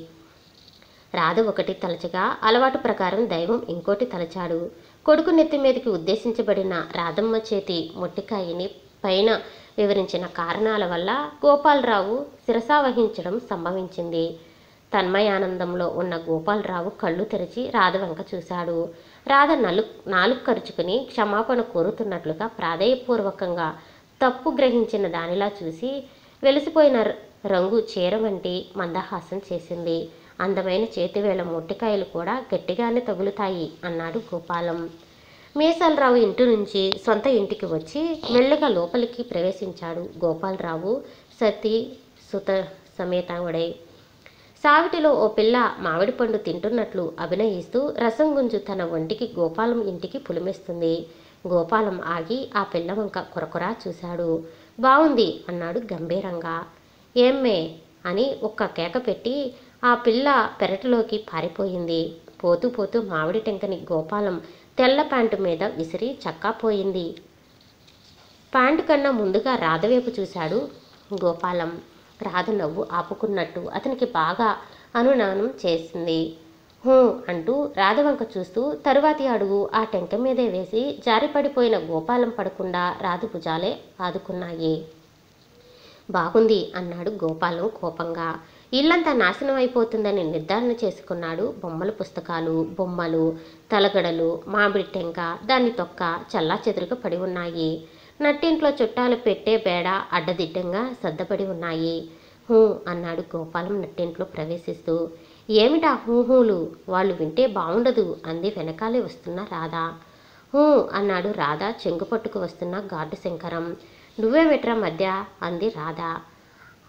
రాధ ఒకటి తలచగా అలవాటు ప్రకారం దైవం ఇంకోటి తలచాడు. కొడుకు నెత్తి మీదకి ఉద్దేశించబడిన రాధమ్మ చేతి మొట్టికాయని పైన వివరించిన కారణాల వల్ల గోపాలరావు శిరసావహించడం సంభవించింది. తన్మయానందంలో ఉన్న గోపాలరావు కళ్ళు తెరిచి రాధ వెంక చూశాడు. రాధ నలు నాలుగు ఖర్చుకుని క్షమాపణ కోరుతున్నట్లుగా ప్రాధేయపూర్వకంగా తప్పు గ్రహించిన దానిలా చూసి వెలిసిపోయిన రంగు చీర వంటి మందహాసం చేసింది. అందమైన చేతివేళ మొట్టికాయలు కూడా గట్టిగానే తగులుతాయి అన్నాడు గోపాలం. మీసాలరావు ఇంటి నుంచి సొంత ఇంటికి వచ్చి మెల్లగా లోపలికి ప్రవేశించాడు గోపాలరావు. సతీ సుత సమేతావుడై. సావిటిలో ఓ పిల్ల మామిడి పండు తింటున్నట్లు అభినయిస్తూ రసం గుంజు తన ఒంటికి గోపాలం ఇంటికి పులిమేస్తుంది. గోపాలం ఆగి ఆ పిల్ల వంక కొరకొరా చూశాడు. బాగుంది అన్నాడు గంభీరంగా. ఏమ్మే అని ఒక్క కేక పెట్టి ఆ పిల్ల పెరటిలోకి పారిపోయింది. పోతూ పోతూ మామిడి టెంకని గోపాలం తెల్ల ప్యాంటు మీద విసిరి చక్కా పోయింది. ప్యాంటు కన్నా ముందుగా రాధవైపు చూశాడు గోపాలం. రాధ నవ్వు ఆపుకున్నట్టు అతనికి బాగా అనునానం చేసింది. హూ అంటూ రాధ వంక చూస్తూ తరువాతి అడుగు ఆ టెంక మీదే వేసి జారిపడిపోయిన గోపాలం పడకుండా రాధ భుజాలే ఆదుకున్నాయి. బాగుంది అన్నాడు గోపాలం కోపంగా. ఇల్లంతా నాశనం అయిపోతుందని నిర్ధారణ చేసుకున్నాడు బొమ్మల పుస్తకాలు బొమ్మలు తలగడలు మామిడి టెంక దాని తొక్క చల్లా చెదురుగా పడి ఉన్నాయి. నట్టింట్లో చుట్టాలు పెట్టే బేడ అడ్డదిడ్డంగా సర్దపడి ఉన్నాయి. హూ అన్నాడు గోపాలం నట్టింట్లో ప్రవేశిస్తూ. ఏమిటా హూహూలు వాళ్ళు వింటే బాగుండదు అంది వెనకాలే వస్తున్న రాధ. హూ అన్నాడు రాధా చెంగు పట్టుకు వస్తున్న ఘాటు శంకరం. నువ్వేమిట్రా మధ్య? అంది రాధా.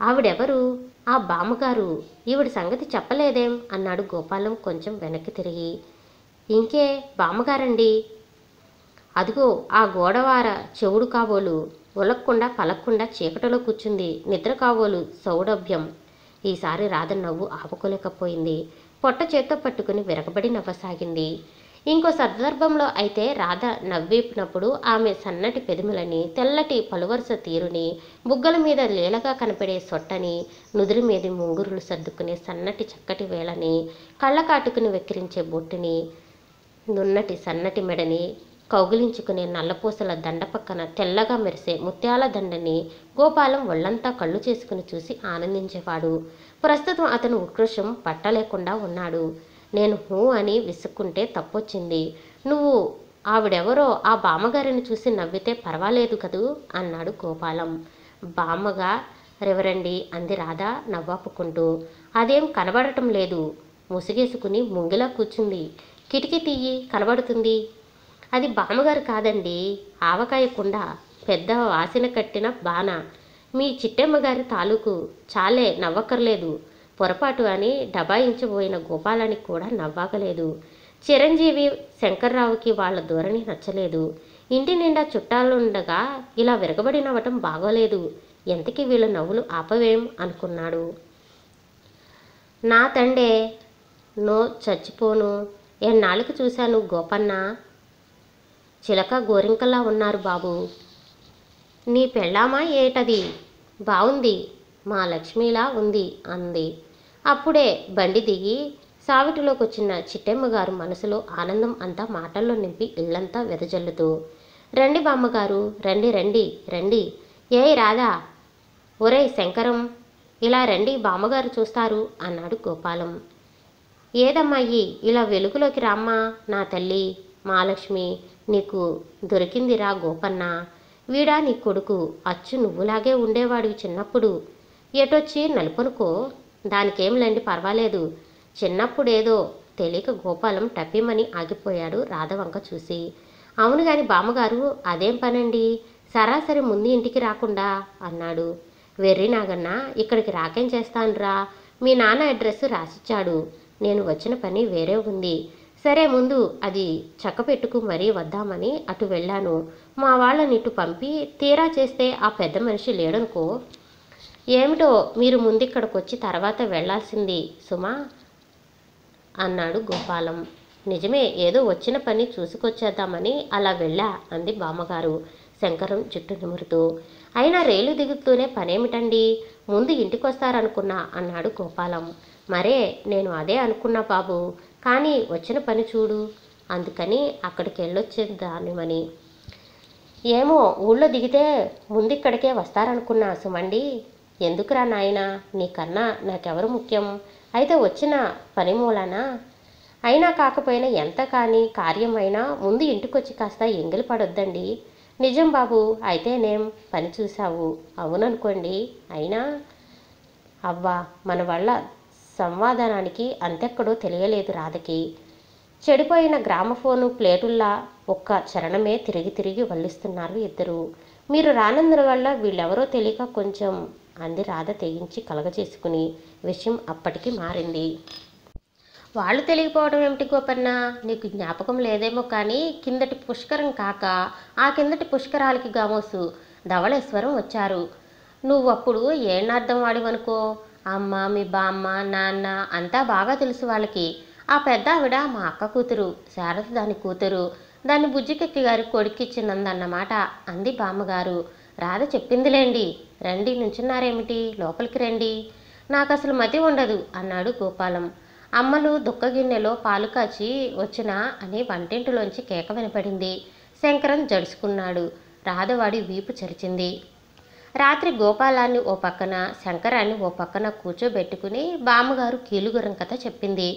ఆవిడెవరు? ఆ బామ్మగారు ఈవిడ సంగతి చెప్పలేదేం? అన్నాడు గోపాలం కొంచెం వెనక్కి తిరిగి. ఇంకే బామ్మగారండి? అదిగో ఆ గోడవార చెవుడు కాబోలు ఉలక్కుండా పలక్కుండా చీకటిలో కూర్చుంది. నిద్ర కాబోలు సౌడభ్యం. ఈసారి రాధ నవ్వు ఆపుకోలేకపోయింది. పొట్ట చేత్తో పట్టుకుని విరగబడి నవ్వసాగింది. ఇంకో సందర్భంలో అయితే రాధ నవ్వినప్పుడు ఆమె సన్నటి పెదములని తెల్లటి పలువరుస తీరుని బుగ్గల మీద లీలగా కనపడే సొట్టని నుదురు మీద ముంగురులు సర్దుకునే సన్నటి చక్కటి వేళని కళ్ళకాటుకుని వెక్కిరించే బొట్టుని నున్నటి సన్నటి మెడని కౌగిలించుకునే నల్లపూసల దండ పక్కన తెల్లగా మెరిసే ముత్యాల దండని గోపాలం ఒళ్ళంతా కళ్ళు చేసుకుని చూసి ఆనందించేవాడు. ప్రస్తుతం అతను ఉత్కృష్టం పట్టలేకుండా ఉన్నాడు. నేను హూ అని విసుక్కుంటే తప్పొచ్చింది. నువ్వు ఆవిడెవరో ఆ బామ్మగారిని చూసి నవ్వితే పర్వాలేదు కదూ? అన్నాడు గోపాలం. బామ్మగా రెవరండి అంది రాధ నవ్వాపుకుంటూ. అదేం కనబడటం లేదు. ముసుగేసుకుని ముంగిలా కూర్చుంది. కిటికీ తీయి కనబడుతుంది. అది బామ్మగారు కాదండి ఆవకాయ కుండ పెద్ద వాసిన కట్టిన బాణ. మీ చిట్టమ్మగారి తాలూకు చాలే నవ్వక్కర్లేదు. పొరపాటు అని డబాయించబోయిన గోపాలానికి కూడా నవ్వాగలేదు చిరంజీవి శంకర్రావుకి వాళ్ళ ధోరణి నచ్చలేదు. ఇంటి నిండా చుట్టాలుండగా ఇలా విరగబడి నవ్వటం బాగోలేదు. ఎంతకీ వీళ్ళ నవ్వులు ఆపవేం అనుకున్నాడు. నా తండే నో చచ్చిపోను. ఎన్నాళ్ళకి చూశాను గోపన్న? చిలక గోరింకల్లా ఉన్నారు బాబు. నీ పెళ్ళామా ఏటది? బావుంది. మా లక్ష్మిలా ఉంది అంది. అప్పుడే బండి దిగి సావిటిలోకి వచ్చిన చిట్టెమ్మ గారు మనసులో ఆనందం అంతా మాటల్లో నింపి ఇల్లంతా వెదజల్లుతూ రండి బామ్మగారు రండి రండి రండి. ఏయ్ రాధా? ఒరేయ్ శంకరం ఇలా రండి బామ్మగారు చూస్తారు అన్నాడు గోపాలం. ఏదమ్మాయి ఇలా వెలుగులోకి రామ్మా నా తల్లి? మహాలక్ష్మి నీకు దొరికిందిరా గోపన్న. వీడా నీ కొడుకు అచ్చు నువ్వులాగే ఉండేవాడివి చిన్నప్పుడు. ఎటొచ్చి నలుపనుకో? దానికేంలేండి పర్వాలేదు. చిన్నప్పుడేదో తెలియక గోపాలం టప్పిమని ఆగిపోయాడు రాధవంక చూసి. అవును గాని బామ్మగారు అదేం పనండి? సరాసరి ముందు ఇంటికి రాకుండా అన్నాడు. వెర్రి నాగన్న ఇక్కడికి రాకేం చేస్తానురా? మీ నాన్న అడ్రస్ రాసిచ్చాడు. నేను వచ్చిన పని వేరే ఉంది. సరే ముందు అది చక్కపెట్టుకు మరీ వద్దామని అటు వెళ్ళాను. మా వాళ్ళని ఇటు పంపి తీరా చేస్తే ఆ పెద్ద మనిషి లేడనుకో ఏమిటో మీరు ముందు ఇక్కడికి వచ్చి తర్వాత వెళ్ళాల్సింది సుమా? అన్నాడు గోపాలం. నిజమే ఏదో వచ్చిన పని చూసుకొచ్చేద్దామని అలా వెళ్ళా అంది బామ్మగారు శంకరం జుట్టు నిమురుతూ. అయినా రైలు దిగుతూనే పనేమిటండి? ముందు ఇంటికి వస్తారనుకున్నా అన్నాడు గోపాలం. మరే నేను అదే అనుకున్నా బాబు కానీ వచ్చిన పని చూడు అందుకని అక్కడికి వెళ్ళొచ్చేదానిమని ఏమో ఊళ్ళో దిగితే ముందు ఇక్కడికే వస్తారనుకున్నా సుమండి. ఎందుకురా నాయనా? నీకన్నా నాకెవరు ముఖ్యం? అయితే వచ్చిన పని మూలానా? అయినా కాకపోయినా ఎంత కానీ కార్యమైనా ముందు ఇంటికొచ్చి కాస్త ఎంగిలి పడొద్దండి. నిజం బాబు అయితేనేం పని చూసావు అవుననుకోండి. అయినా? అవ్వా మన వల్ల సంవాదనానికి అంతెక్కడో తెలియలేదు రాధకి. చెడిపోయిన గ్రామఫోను ప్లేటుల్లా ఒక్క చరణమే తిరిగి తిరిగి వల్లిస్తున్నారు ఇద్దరు. మీరు రానందుల వల్ల వీళ్ళెవరో తెలియక కొంచెం అంది రాధ తెగించి కలగచేసుకుని విషయం అప్పటికి మారింది. వాళ్ళు తెలియకపోవడం ఏమిటి గోపన్న? నీకు జ్ఞాపకం లేదేమో కానీ కిందటి పుష్కరం కాక ఆ కిందటి పుష్కరాలకి గామోసు ధవళేశ్వరం వచ్చారు. నువ్వు అప్పుడు ఏనార్థం వాడివనుకో? అమ్మ మీ బామ్మ నాన్న అంతా బాగా తెలుసు వాళ్ళకి. ఆ పెద్ద ఆవిడ మా అక్క కూతురు శారద దాని కూతురు. దాన్ని బుజ్జికెక్కి గారి కొడుకిచ్చినందన్నమాట అంది బామ్మగారు. రాధ చెప్పిందిలేండి. రండి నుంచున్నారేమిటి? లోపలికి రండి. నాకు అసలు మతి ఉండదు అన్నాడు గోపాలం. అమ్మలు దుక్క గిన్నెలో పాలు కాచి వచ్చినా అని వంటింటిలోంచి కేక వినపడింది. శంకరం జడుచుకున్నాడు రాధవాడి వీపు చరిచింది. రాత్రి గోపాలాన్ని ఓ పక్కన శంకరాన్ని ఓ పక్కన కూర్చోబెట్టుకుని బామ్మగారు కీలుగురం కథ చెప్పింది.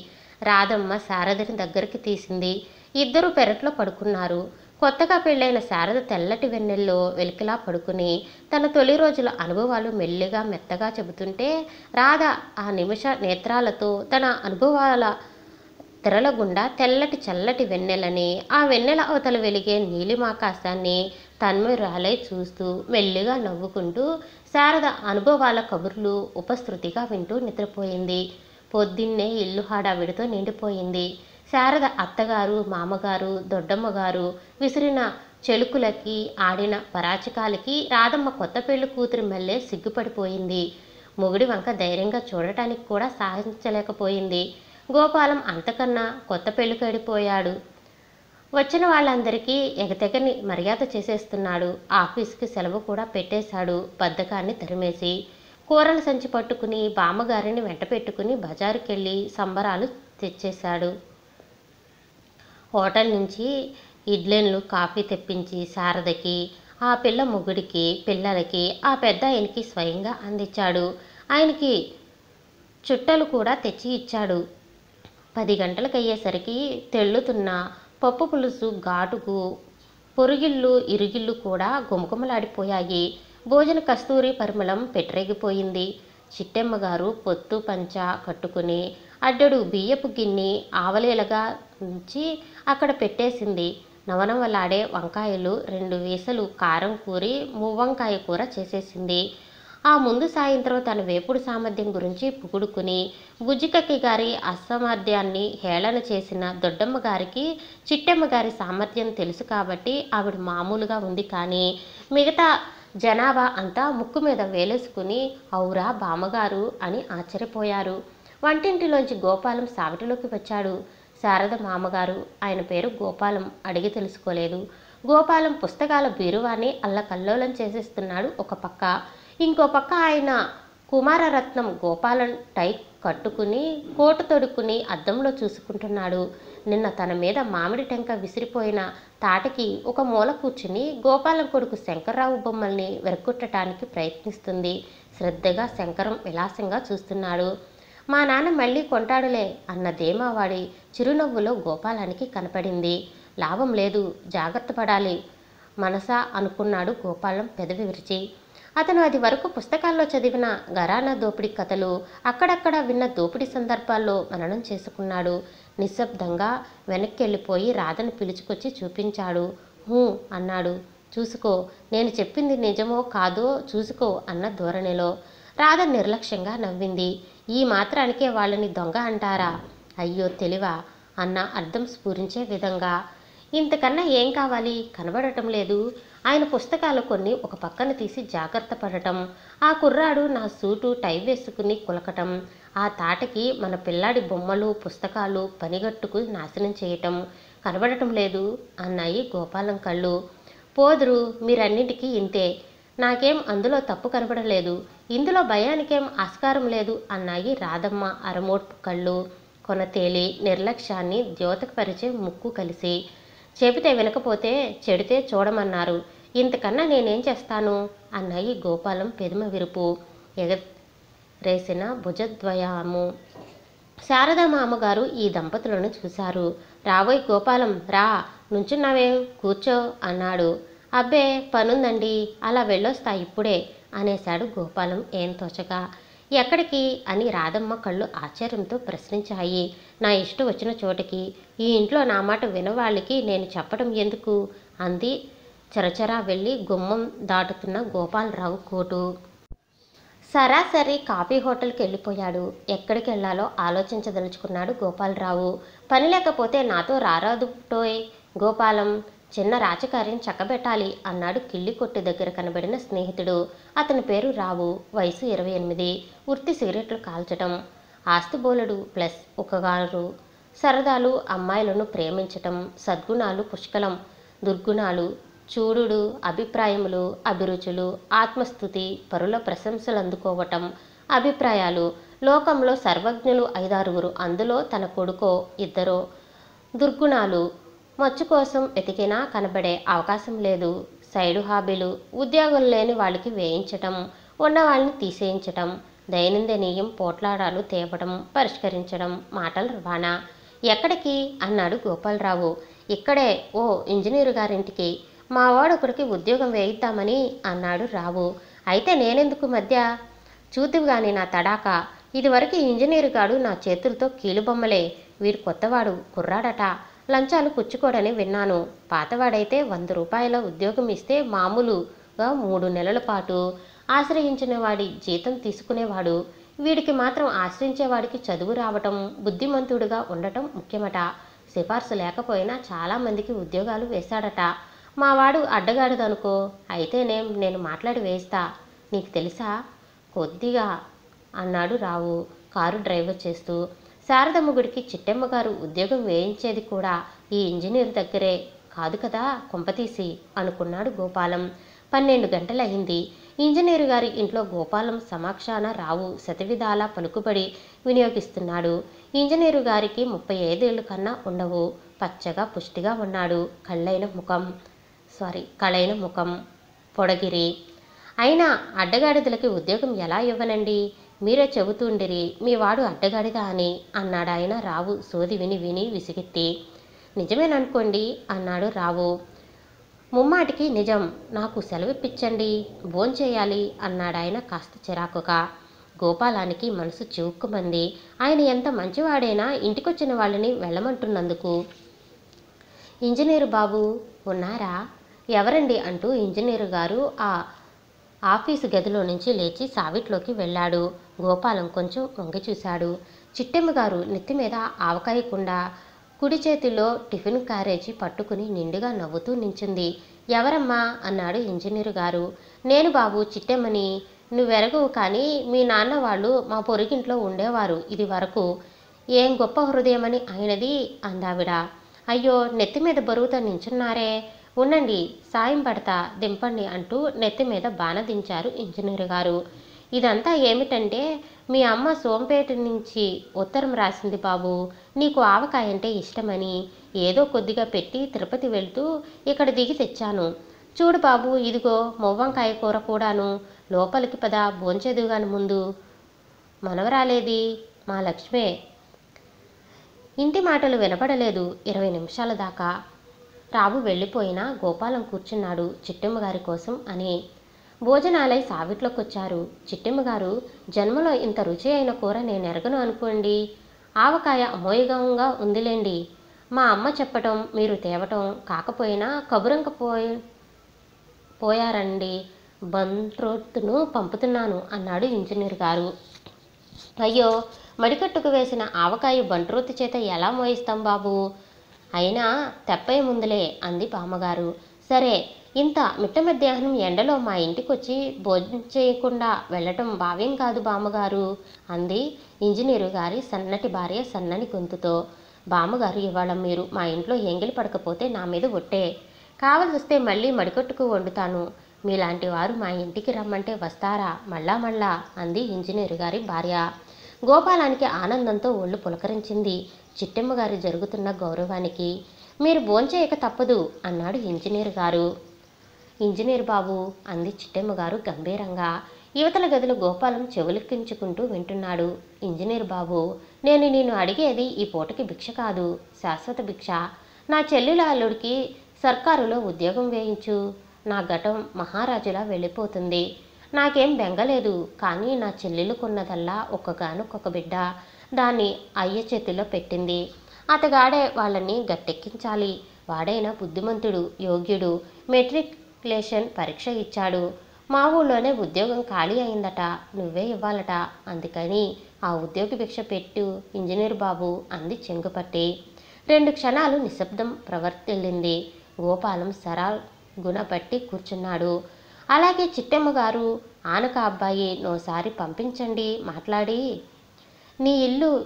రాధమ్మ శారదని దగ్గరికి తీసింది. ఇద్దరు పెరట్లో పడుకున్నారు. కొత్తగా పెళ్ళైన శారద తెల్లటి వెన్నెల్లో వెలికిలా పడుకుని తన తొలి రోజుల అనుభవాలు మెల్లిగా మెత్తగా చెబుతుంటే రాధ ఆ నిమిష నేత్రాలతో తన అనుభవాల తెరల గుండా తెల్లటి చల్లటి వెన్నెలని ఆ వెన్నెల అవతల వెలిగే నీలిమాకాశాన్ని తన్మయురాలై చూస్తూ మెల్లిగా నవ్వుకుంటూ శారద అనుభవాల కబుర్లు ఉపశృతిగా వింటూ నిద్రపోయింది. పొద్దున్నే ఇల్లు హడావిడితో నిండిపోయింది. శారద అత్తగారు మామగారు దొడ్డమ్మగారు విసిరిన చెలుకులకి ఆడిన పరాచకాలకి రాధమ్మ కొత్త పెళ్ళి కూతురు మెల్లే సిగ్గుపడిపోయింది. మొగుడి వంక ధైర్యంగా చూడటానికి కూడా సాధించలేకపోయింది. గోపాలం అంతకన్నా కొత్త పెళ్ళికడిపోయాడు వచ్చిన వాళ్ళందరికీ ఎగతెగని మర్యాద చేసేస్తున్నాడు. ఆఫీస్కి సెలవు కూడా పెట్టేశాడు బద్ధకాన్ని తరిమేసి. కూరల సంచి పట్టుకుని బామ్మగారిని వెంట పెట్టుకుని బజారుకెళ్ళి సంబరాలు తెచ్చేశాడు. హోటల్ నుంచి ఇడ్లీలు కాఫీ తెప్పించి శారదకి ఆ పిల్ల ముగ్గుడికి పిల్లలకి ఆ పెద్ద ఆయనకి స్వయంగా అందించాడు. ఆయనకి చుట్టలు కూడా తెచ్చి ఇచ్చాడు. పది గంటలకు అయ్యేసరికి తెల్లుతున్న పప్పు పులుసు ఘాటుకు పొరుగిళ్ళు ఇరుగిళ్ళు కూడా గుమగుమలాడిపోయాయి భోజన కస్తూరి పరిమళం పెట్టరేగిపోయింది చిట్టెమ్మగారు పొత్తు పంచ కట్టుకుని అడ్డడు బియ్యపు గిన్నె ఆవలేలగా ఉంచి అక్కడ పెట్టేసింది. నవనవలాడే వంకాయలు రెండు వీసలు కారం కూరి మువ్వంకాయ కూర చేసేసింది. ఆ ముందు సాయంత్రం తన వేపుడు సామర్థ్యం గురించి పుగుడుకుని గుజ్జికక్కి గారి అసామర్థ్యాన్ని హేళన చేసిన దొడ్డమ్మ గారికి చిట్టమ్మ గారి సామర్థ్యం తెలుసు కాబట్టి ఆవిడ మామూలుగా ఉంది కానీ మిగతా జనాభా అంతా ముక్కు మీద వేలేసుకుని ఔరా బామ్మగారు అని ఆశ్చర్యపోయారు. వంటింటిలోంచి గోపాలం సావిటిలోకి వచ్చాడు. శారద మామగారు. ఆయన పేరు గోపాలం. అడిగి తెలుసుకోలేదు. గోపాలం పుస్తకాల బీరువాని అల్లకల్లోలం చేసేస్తున్నాడు ఒక పక్క. ఇంకో పక్క ఆయన కుమారరత్నం గోపాలం టై కట్టుకుని కోటు తొడుక్కుని అద్దంలో చూసుకుంటున్నాడు. నిన్న తన మీద మామిడి టెంక విసిరిపోయిన తాటకి ఒక మూల కూర్చుని గోపాలం కొడుకు శంకర్రావు బొమ్మల్ని వెరగొట్టడానికి ప్రయత్నిస్తుంది. శ్రద్ధగా శంకరం విలాసంగా చూస్తున్నాడు. మా నాన్న మళ్ళీ కొంటాడులే అన్న ధీమావాడి చిరునవ్వులో గోపాలానికి కనపడింది. లాభం లేదు జాగ్రత్త పడాలి మనసా అనుకున్నాడు గోపాలం పెదవి విరిచి. అతను అది వరకు పుస్తకాల్లో చదివిన గరానా దోపిడీ కథలు అక్కడక్కడ విన్న దోపిడీ సందర్భాల్లో మననం చేసుకున్నాడు. నిశ్శబ్దంగా వెనక్కి వెళ్ళిపోయి రాధను పిలుచుకొచ్చి చూపించాడు. హూ అన్నాడు. చూసుకో నేను చెప్పింది నిజమో కాదో చూసుకో అన్న ధోరణిలో. రాధ నిర్లక్ష్యంగా నవ్వింది. ఈ మాత్రానికే వాళ్ళని దొంగ అంటారా? అయ్యో తెలివా అన్న అర్థం స్ఫురించే విధంగా. ఇంతకన్నా ఏం కావాలి? కనబడటం లేదు. ఆయన పుస్తకాలు కొన్ని ఒక పక్కన తీసి జాగ్రత్త పడటం. ఆ కుర్రాడు నా సూటు టై వేసుకుని కులకటం. ఆ తాటకి మన పిల్లాడి బొమ్మలు పుస్తకాలు పనిగట్టుకు నాశనం చేయటం. కనబడటం లేదు అన్నాయి గోపాలం కళ్ళు. పోదురు మీరన్నిటికీ ఇంతే. నాకేం అందులో తప్పు కనబడలేదు ఇందులో భయానికేం ఆస్కారం లేదు అన్నాయి రాధమ్మ అరమోట్పు కళ్ళు. కొనతేలి నిర్లక్ష్యాన్ని ద్యోతకపరిచే ముక్కు కలిసి. చెబితే వినకపోతే చెడితే చూడమన్నారు. ఇంతకన్నా నేనేం చేస్తాను? అన్నాయి గోపాలం పెదమ విరుపు. ఎగరేసిన భుజద్వయము. శారదా మామగారు ఈ దంపతులను చూశారు. రాబోయ్ గోపాలం రా నుంచున్నావే? కూర్చో అన్నాడు. అబ్బే పనుందండి అలా వెళ్ళొస్తా ఇప్పుడే అనేశాడు గోపాలం ఏం తోచగా. ఎక్కడికి? అని రాధమ్మ కళ్ళు ఆశ్చర్యంతో ప్రశ్నించాయి. నా ఇష్టం వచ్చిన చోటకి. ఈ ఇంట్లో నా మాట వినవాళ్ళకి నేను చెప్పడం ఎందుకు? అంది. చరచరా వెళ్ళి గుమ్మం దాటుతున్న గోపాలరావు కోటు. సరాసరి కాఫీ హోటల్కి వెళ్ళిపోయాడు. ఎక్కడికి వెళ్ళాలో ఆలోచించదలుచుకున్నాడు గోపాలరావు. పని లేకపోతే నాతో రారాదు టోయ్ గోపాలం. చిన్న రాజకార్యం చక్కబెట్టాలి అన్నాడు కిళ్ళి కొట్టు దగ్గర కనబడిన స్నేహితుడు. అతని పేరు రావు వయసు ఇరవై ఎనిమిది వృత్తి సిగరెట్లు కాల్చటం. ఆస్తి బోలెడు ప్లస్ ఒకగారు సరదాలు అమ్మాయిలను ప్రేమించటం సద్గుణాలు పుష్కలం. దుర్గుణాలు చూడుడు అభిప్రాయములు అభిరుచులు ఆత్మస్థుతి పరుల ప్రశంసలు అందుకోవటం. అభిప్రాయాలు లోకంలో సర్వజ్ఞులు ఐదారుగురు అందులో తన కొడుకో ఇద్దరో. దుర్గుణాలు మచ్చు కోసం వెతికినా కనబడే అవకాశం లేదు. సైడు హాబీలు ఉద్యోగం లేని వాళ్ళకి వేయించటం ఉన్న వాళ్ళని తీసేయించటం దైనందినీయం పోట్లాడాలు తేవడం పరిష్కరించడం మాటల రవాణా. ఎక్కడికి? అన్నాడు గోపాలరావు. ఇక్కడే ఓ ఇంజనీరు గారింటికి. మా వాడు ఒకరికి ఉద్యోగం వేయిద్దామని అన్నాడు రావు. అయితే నేనెందుకు మధ్య? చూద్దువు గాని నా తడాక. ఇదివరకు ఇంజనీరు గాడు నా చేతులతో కీలుబొమ్మలే. వీడు కొత్తవాడు కుర్రాడట. లంచాలు పుచ్చుకోడని విన్నాను. పాతవాడైతే వంద రూపాయల ఉద్యోగం ఇస్తే మామూలుగా మూడు నెలల పాటు ఆశ్రయించిన వాడి జీతం తీసుకునేవాడు. వీడికి మాత్రం ఆశ్రయించేవాడికి చదువు రావటం బుద్ధిమంతుడుగా ఉండటం ముఖ్యమట. సిఫార్సు లేకపోయినా చాలామందికి ఉద్యోగాలు వేశాడట. మావాడు అడ్డగాడిదనుకో అయితేనే నేను మాట్లాడి వేస్తా నీకు తెలుసా? కొద్దిగా అన్నాడు రావు. కారు డ్రైవర్ చేస్తూ శారదమ్మ గుడికి చిట్టమ్మ గారు ఉద్యోగం వేయించేది కూడా ఈ ఇంజనీర్ దగ్గరే. కాదు కదా కొంపతీసి అనుకున్నాడు గోపాలం. పన్నెండు గంటలయ్యింది. ఇంజనీరు గారి ఇంట్లో గోపాలం సమక్షాన రావు శతవిధాల పలుకుబడి వినియోగిస్తున్నాడు. ఇంజనీరు గారికి ముప్పై ఐదేళ్ళు కన్నా ఉండవు. పచ్చగా పుష్టిగా ఉన్నాడు. కళ్ళైన ముఖం. సారీ కళైన ముఖం. పొడగిరి. అయినా అడ్డగాడిదలకి ఉద్యోగం ఎలా ఇవ్వనండి? మీరే చెబుతుండిరి మీ వాడు అడ్డగాడిదా అని అన్నాడు ఆయన రావు సోది విని విని విసిగెత్తి. నిజమేననుకోండి అన్నాడు రావు. ముమ్మాటికి నిజం నాకు సెలవిప్పించండి భోంచేయాలి అన్నాడు ఆయన కాస్త చిరాకుగా. గోపాలానికి మనసు చివుక్కుమంది. ఆయన ఎంత మంచివాడైనా ఇంటికొచ్చిన వాళ్ళని వెళ్ళమంటున్నందుకు. ఇంజనీరు బాబు ఉన్నారా? ఎవరండి? అంటూ ఇంజనీరు గారు ఆ ఆఫీసు గదిలో నుంచి లేచి సావిట్లోకి వెళ్ళాడు. గోపాలం కొంచెం వంగి చూశాడు. చిట్టెమ్మ గారు నెత్తి మీద ఆవకాయకుండా కుడి చేతిలో టిఫిన్ క్యారేజీ పట్టుకుని నిండుగా నవ్వుతూ నించుంది. ఎవరమ్మా? అన్నాడు ఇంజనీరు గారు. నేను బాబు చిట్టెమ్మని. నువ్వెరగవు కానీ మీ నాన్న వాళ్ళు మా పొరుగింట్లో ఉండేవారు ఇది వరకు ఏం గొప్ప హృదయమని అయినది అందావిడ. అయ్యో నెత్తి మీద బరువుతో నించున్నారే. ఉండండి సాయం పడతా దింపండి అంటూ నెత్తి మీద బాణ దించారు ఇంజనీర్ గారు. ఇదంతా ఏమిటంటే మీ అమ్మ సోంపేట నుంచి ఉత్తరం రాసింది బాబు. నీకు ఆవకాయ అంటే ఇష్టమని ఏదో కొద్దిగా పెట్టి తిరుపతి వెళ్తూ ఇక్కడ దిగి తెచ్చాను. చూడు బాబు ఇదిగో మొవ్వంకాయ కూర కూడాను. లోపలికి పద భోంచేదుగాని ముందు. మనవరాలేది? మా లక్ష్మే. ఇంటి మాటలు వినపడలేదు ఇరవై నిమిషాల దాకా. రాబు వెళ్ళిపోయినా గోపాలం కూర్చున్నాడు చిట్టమ్మ గారి కోసం అని భోజనాలై సావిట్లోకొచ్చారు. చిట్టెమ్మగారు జన్మలో ఇంత రుచి అయిన కూర నేను ఎరగను అనుకోండి. ఆవకాయ అమోయగంగా ఉందిలేండి. మా అమ్మ చెప్పటం మీరు తేవటం కాకపోయినా కబురంక పోయి పోయారండి. బంట్రోత్తును పంపుతున్నాను అన్నాడు ఇంజనీర్ గారు. అయ్యో మడికట్టుకు వేసిన ఆవకాయ బంట్రోత్తు చేత ఎలా మోయిస్తాం బాబు? అయినా తెప్పయ్య ముందులే అంది పామగారు సరే ఇంత మిట్ట మధ్యాహ్నం ఎండలో మా ఇంటికొచ్చి భోజనం చేయకుండా వెళ్ళటం భావ్యం కాదు బామ్మగారు అంది ఇంజనీరు గారి సన్నటి భార్య సన్నని గొంతుతో. బామ్మగారు ఇవాళ మీరు మా ఇంట్లో ఎంగిలి పడకపోతే నా మీద ఒట్టే. కావలసి వస్తే మళ్ళీ మడికట్టుకు వండుతాను. మీలాంటి వారు మా ఇంటికి రమ్మంటే వస్తారా? మళ్ళా మళ్ళా అంది ఇంజనీరు గారి భార్య. గోపాలానికి ఆనందంతో ఒళ్ళు పులకరించింది. చిట్టెమ్మగారి జరుగుతున్న గౌరవానికి మీరు భోంచేయక తప్పదు అన్నాడు ఇంజనీర్ గారు. ఇంజనీర్ బాబు అంది చిట్టమ్మ గారు గంభీరంగా. యువతల గదిలో గోపాలం చెవులెక్కించుకుంటూ వింటున్నాడు. ఇంజనీర్ బాబు నేను నేను అడిగేది ఈ పూటకి భిక్ష కాదు శాశ్వత భిక్ష. నా చెల్లెల అల్లుడికి సర్కారులో ఉద్యోగం వేయించు. నా ఘటం మహారాజులా వెళ్ళిపోతుంది. నాకేం బెంగలేదు కానీ నా చెల్లెలుకున్నదల్లా ఒక్కగానొక్క బిడ్డ. దాన్ని అయ్య చేతిలో పెట్టింది. అతగాడే వాళ్ళని గట్టెక్కించాలి. వాడైన బుద్ధిమంతుడు యోగ్యుడు మెట్రిక్యులేషన్ పరీక్ష ఇచ్చాడు. మా ఊళ్ళోనే ఉద్యోగం ఖాళీ అయిందట నువ్వే ఇవ్వాలట. అందుకని ఆ ఉద్యోగ భిక్ష పెట్టు ఇంజనీర్ బాబు అంది చెంగుపట్టి. రెండు క్షణాలు నిశ్శబ్దం ప్రవర్తిల్లింది. గోపాలం సరా గుణపట్టి కూర్చున్నాడు. అలాగే చిట్టమ్మ గారు ఆనక అబ్బాయి నోసారి పంపించండి మాట్లాడి. నీ ఇల్లు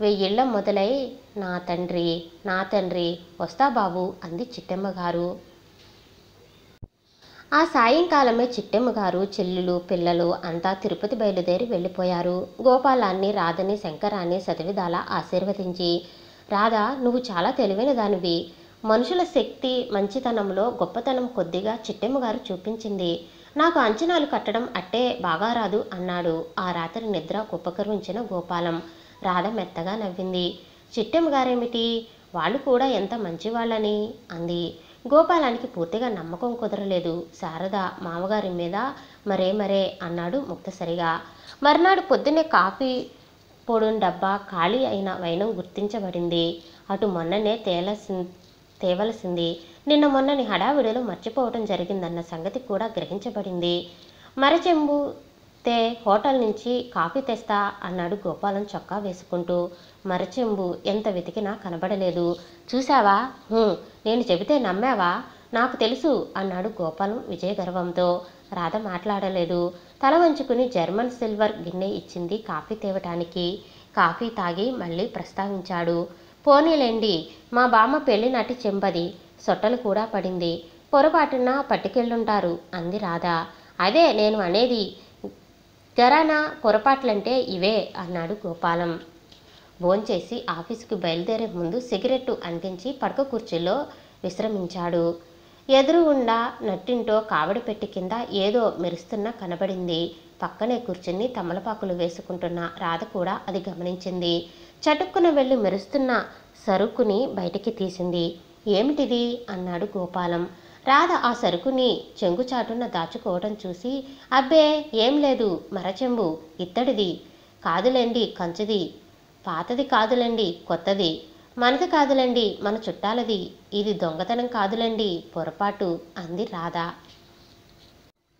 వెయ్యిళ్ళ మొదలై నా తండ్రి నా తండ్రి వస్తా బాబు అంది చిట్టమ్మగారు. ఆ సాయంకాలమే చిట్టమ్మ గారు చెల్లులు పిల్లలు అంతా తిరుపతి బయలుదేరి వెళ్ళిపోయారు. గోపాలాన్ని రాధని శంకరాన్ని సతివిధాల ఆశీర్వదించి రాధా నువ్వు చాలా తెలివైన దానివి. మనుషుల శక్తి మంచితనంలో గొప్పతనం కొద్దిగా చిట్టమ్మ గారు చూపించింది. నాకు అంచనాలు కట్టడం అట్టే బాగా రాదు అన్నాడు ఆ రాత్రి నిద్ర ఉపకరించిన గోపాలం. రాధ మెత్తగా నవ్వింది. చిట్టమ్మ గారేమిటి? వాళ్ళు కూడా ఎంత మంచివాళ్ళని? అంది. గోపాలానికి పూర్తిగా నమ్మకం కుదరలేదు. శారద మామగారి మీద మరే మరే అన్నాడు ముక్తసరిగా. మర్నాడు పొద్దున్నే కాఫీ పొడున్ డబ్బా ఖాళీ అయిన వైనం గుర్తించబడింది. అటు మొన్ననే తేలసి తేవలసింది. నిన్న మొన్నని హడావిడిలో మర్చిపోవడం జరిగిందన్న సంగతి కూడా గ్రహించబడింది. మరచెంబు తే హోటల్ నుంచి కాఫీ తెస్తా అన్నాడు గోపాలం చొక్కా వేసుకుంటూ. మరచెంబు ఎంత వెతికినా కనబడలేదు. చూసావా నేను చెబితే నమ్మావా? నాకు తెలుసు అన్నాడు గోపాలం విజయగర్వంతో. రాధ మాట్లాడలేదు. తల వంచుకుని జర్మన్ సిల్వర్ గిన్నె ఇచ్చింది కాఫీ తేవటానికి. కాఫీ తాగి మళ్ళీ ప్రస్తావించాడు. పోనీలేండి మా బామ్మ పెళ్ళి నాటి చెంబది. సొట్టలు కూడా పడింది. పొరపాటున పట్టుకెళ్ళుంటారు అంది రాధ. అదే నేను అనేది. గరానా పొరపాట్లంటే ఇవే అన్నాడు గోపాలం. భోంచేసి ఆఫీసుకు బయలుదేరే ముందు సిగరెట్టు అంటించి పడక కుర్చీలో విశ్రమించాడు. ఎదురుగుండా నట్టింటో కావడి పెట్టి కింద ఏదో మెరుస్తున్న కనబడింది. పక్కనే కూర్చుని తమలపాకులు వేసుకుంటున్న రాధ కూడా అది గమనించింది. చటుక్కున వెళ్ళి మెరుస్తున్న సరుకుని బయటికి తీసింది. ఏమిటిది? అన్నాడు గోపాలం. రాధ ఆ సరుకుని చెంగుచాటున దాచుకోవడం చూసి అబ్బే ఏం లేదు మరచెంబు ఇత్తడిది. కాదులేండి కంచుది. పాతది కాదులేండి కొత్తది. మనది కాదులండి మన చుట్టాలది. ఇది దొంగతనం కాదులండి పొరపాటు అంది రాధ.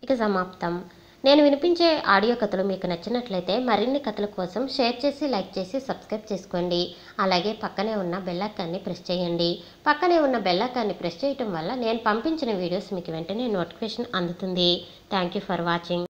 ఇక సమాప్తం. నేను వినిపించే ఆడియో కథలు మీకు నచ్చినట్లయితే మరిన్ని కథల కోసం షేర్ చేసి లైక్ చేసి సబ్స్క్రైబ్ చేసుకోండి. అలాగే పక్కనే ఉన్న బెల్లైకాన్ని ప్రెస్ చేయండి. పక్కనే ఉన్న బెల్లైకాన్ని ప్రెస్ చేయటం వల్ల నేను పంపించిన వీడియోస్ మీకు వెంటనే నోటిఫికేషన్ అందుతుంది. Thank you for watching.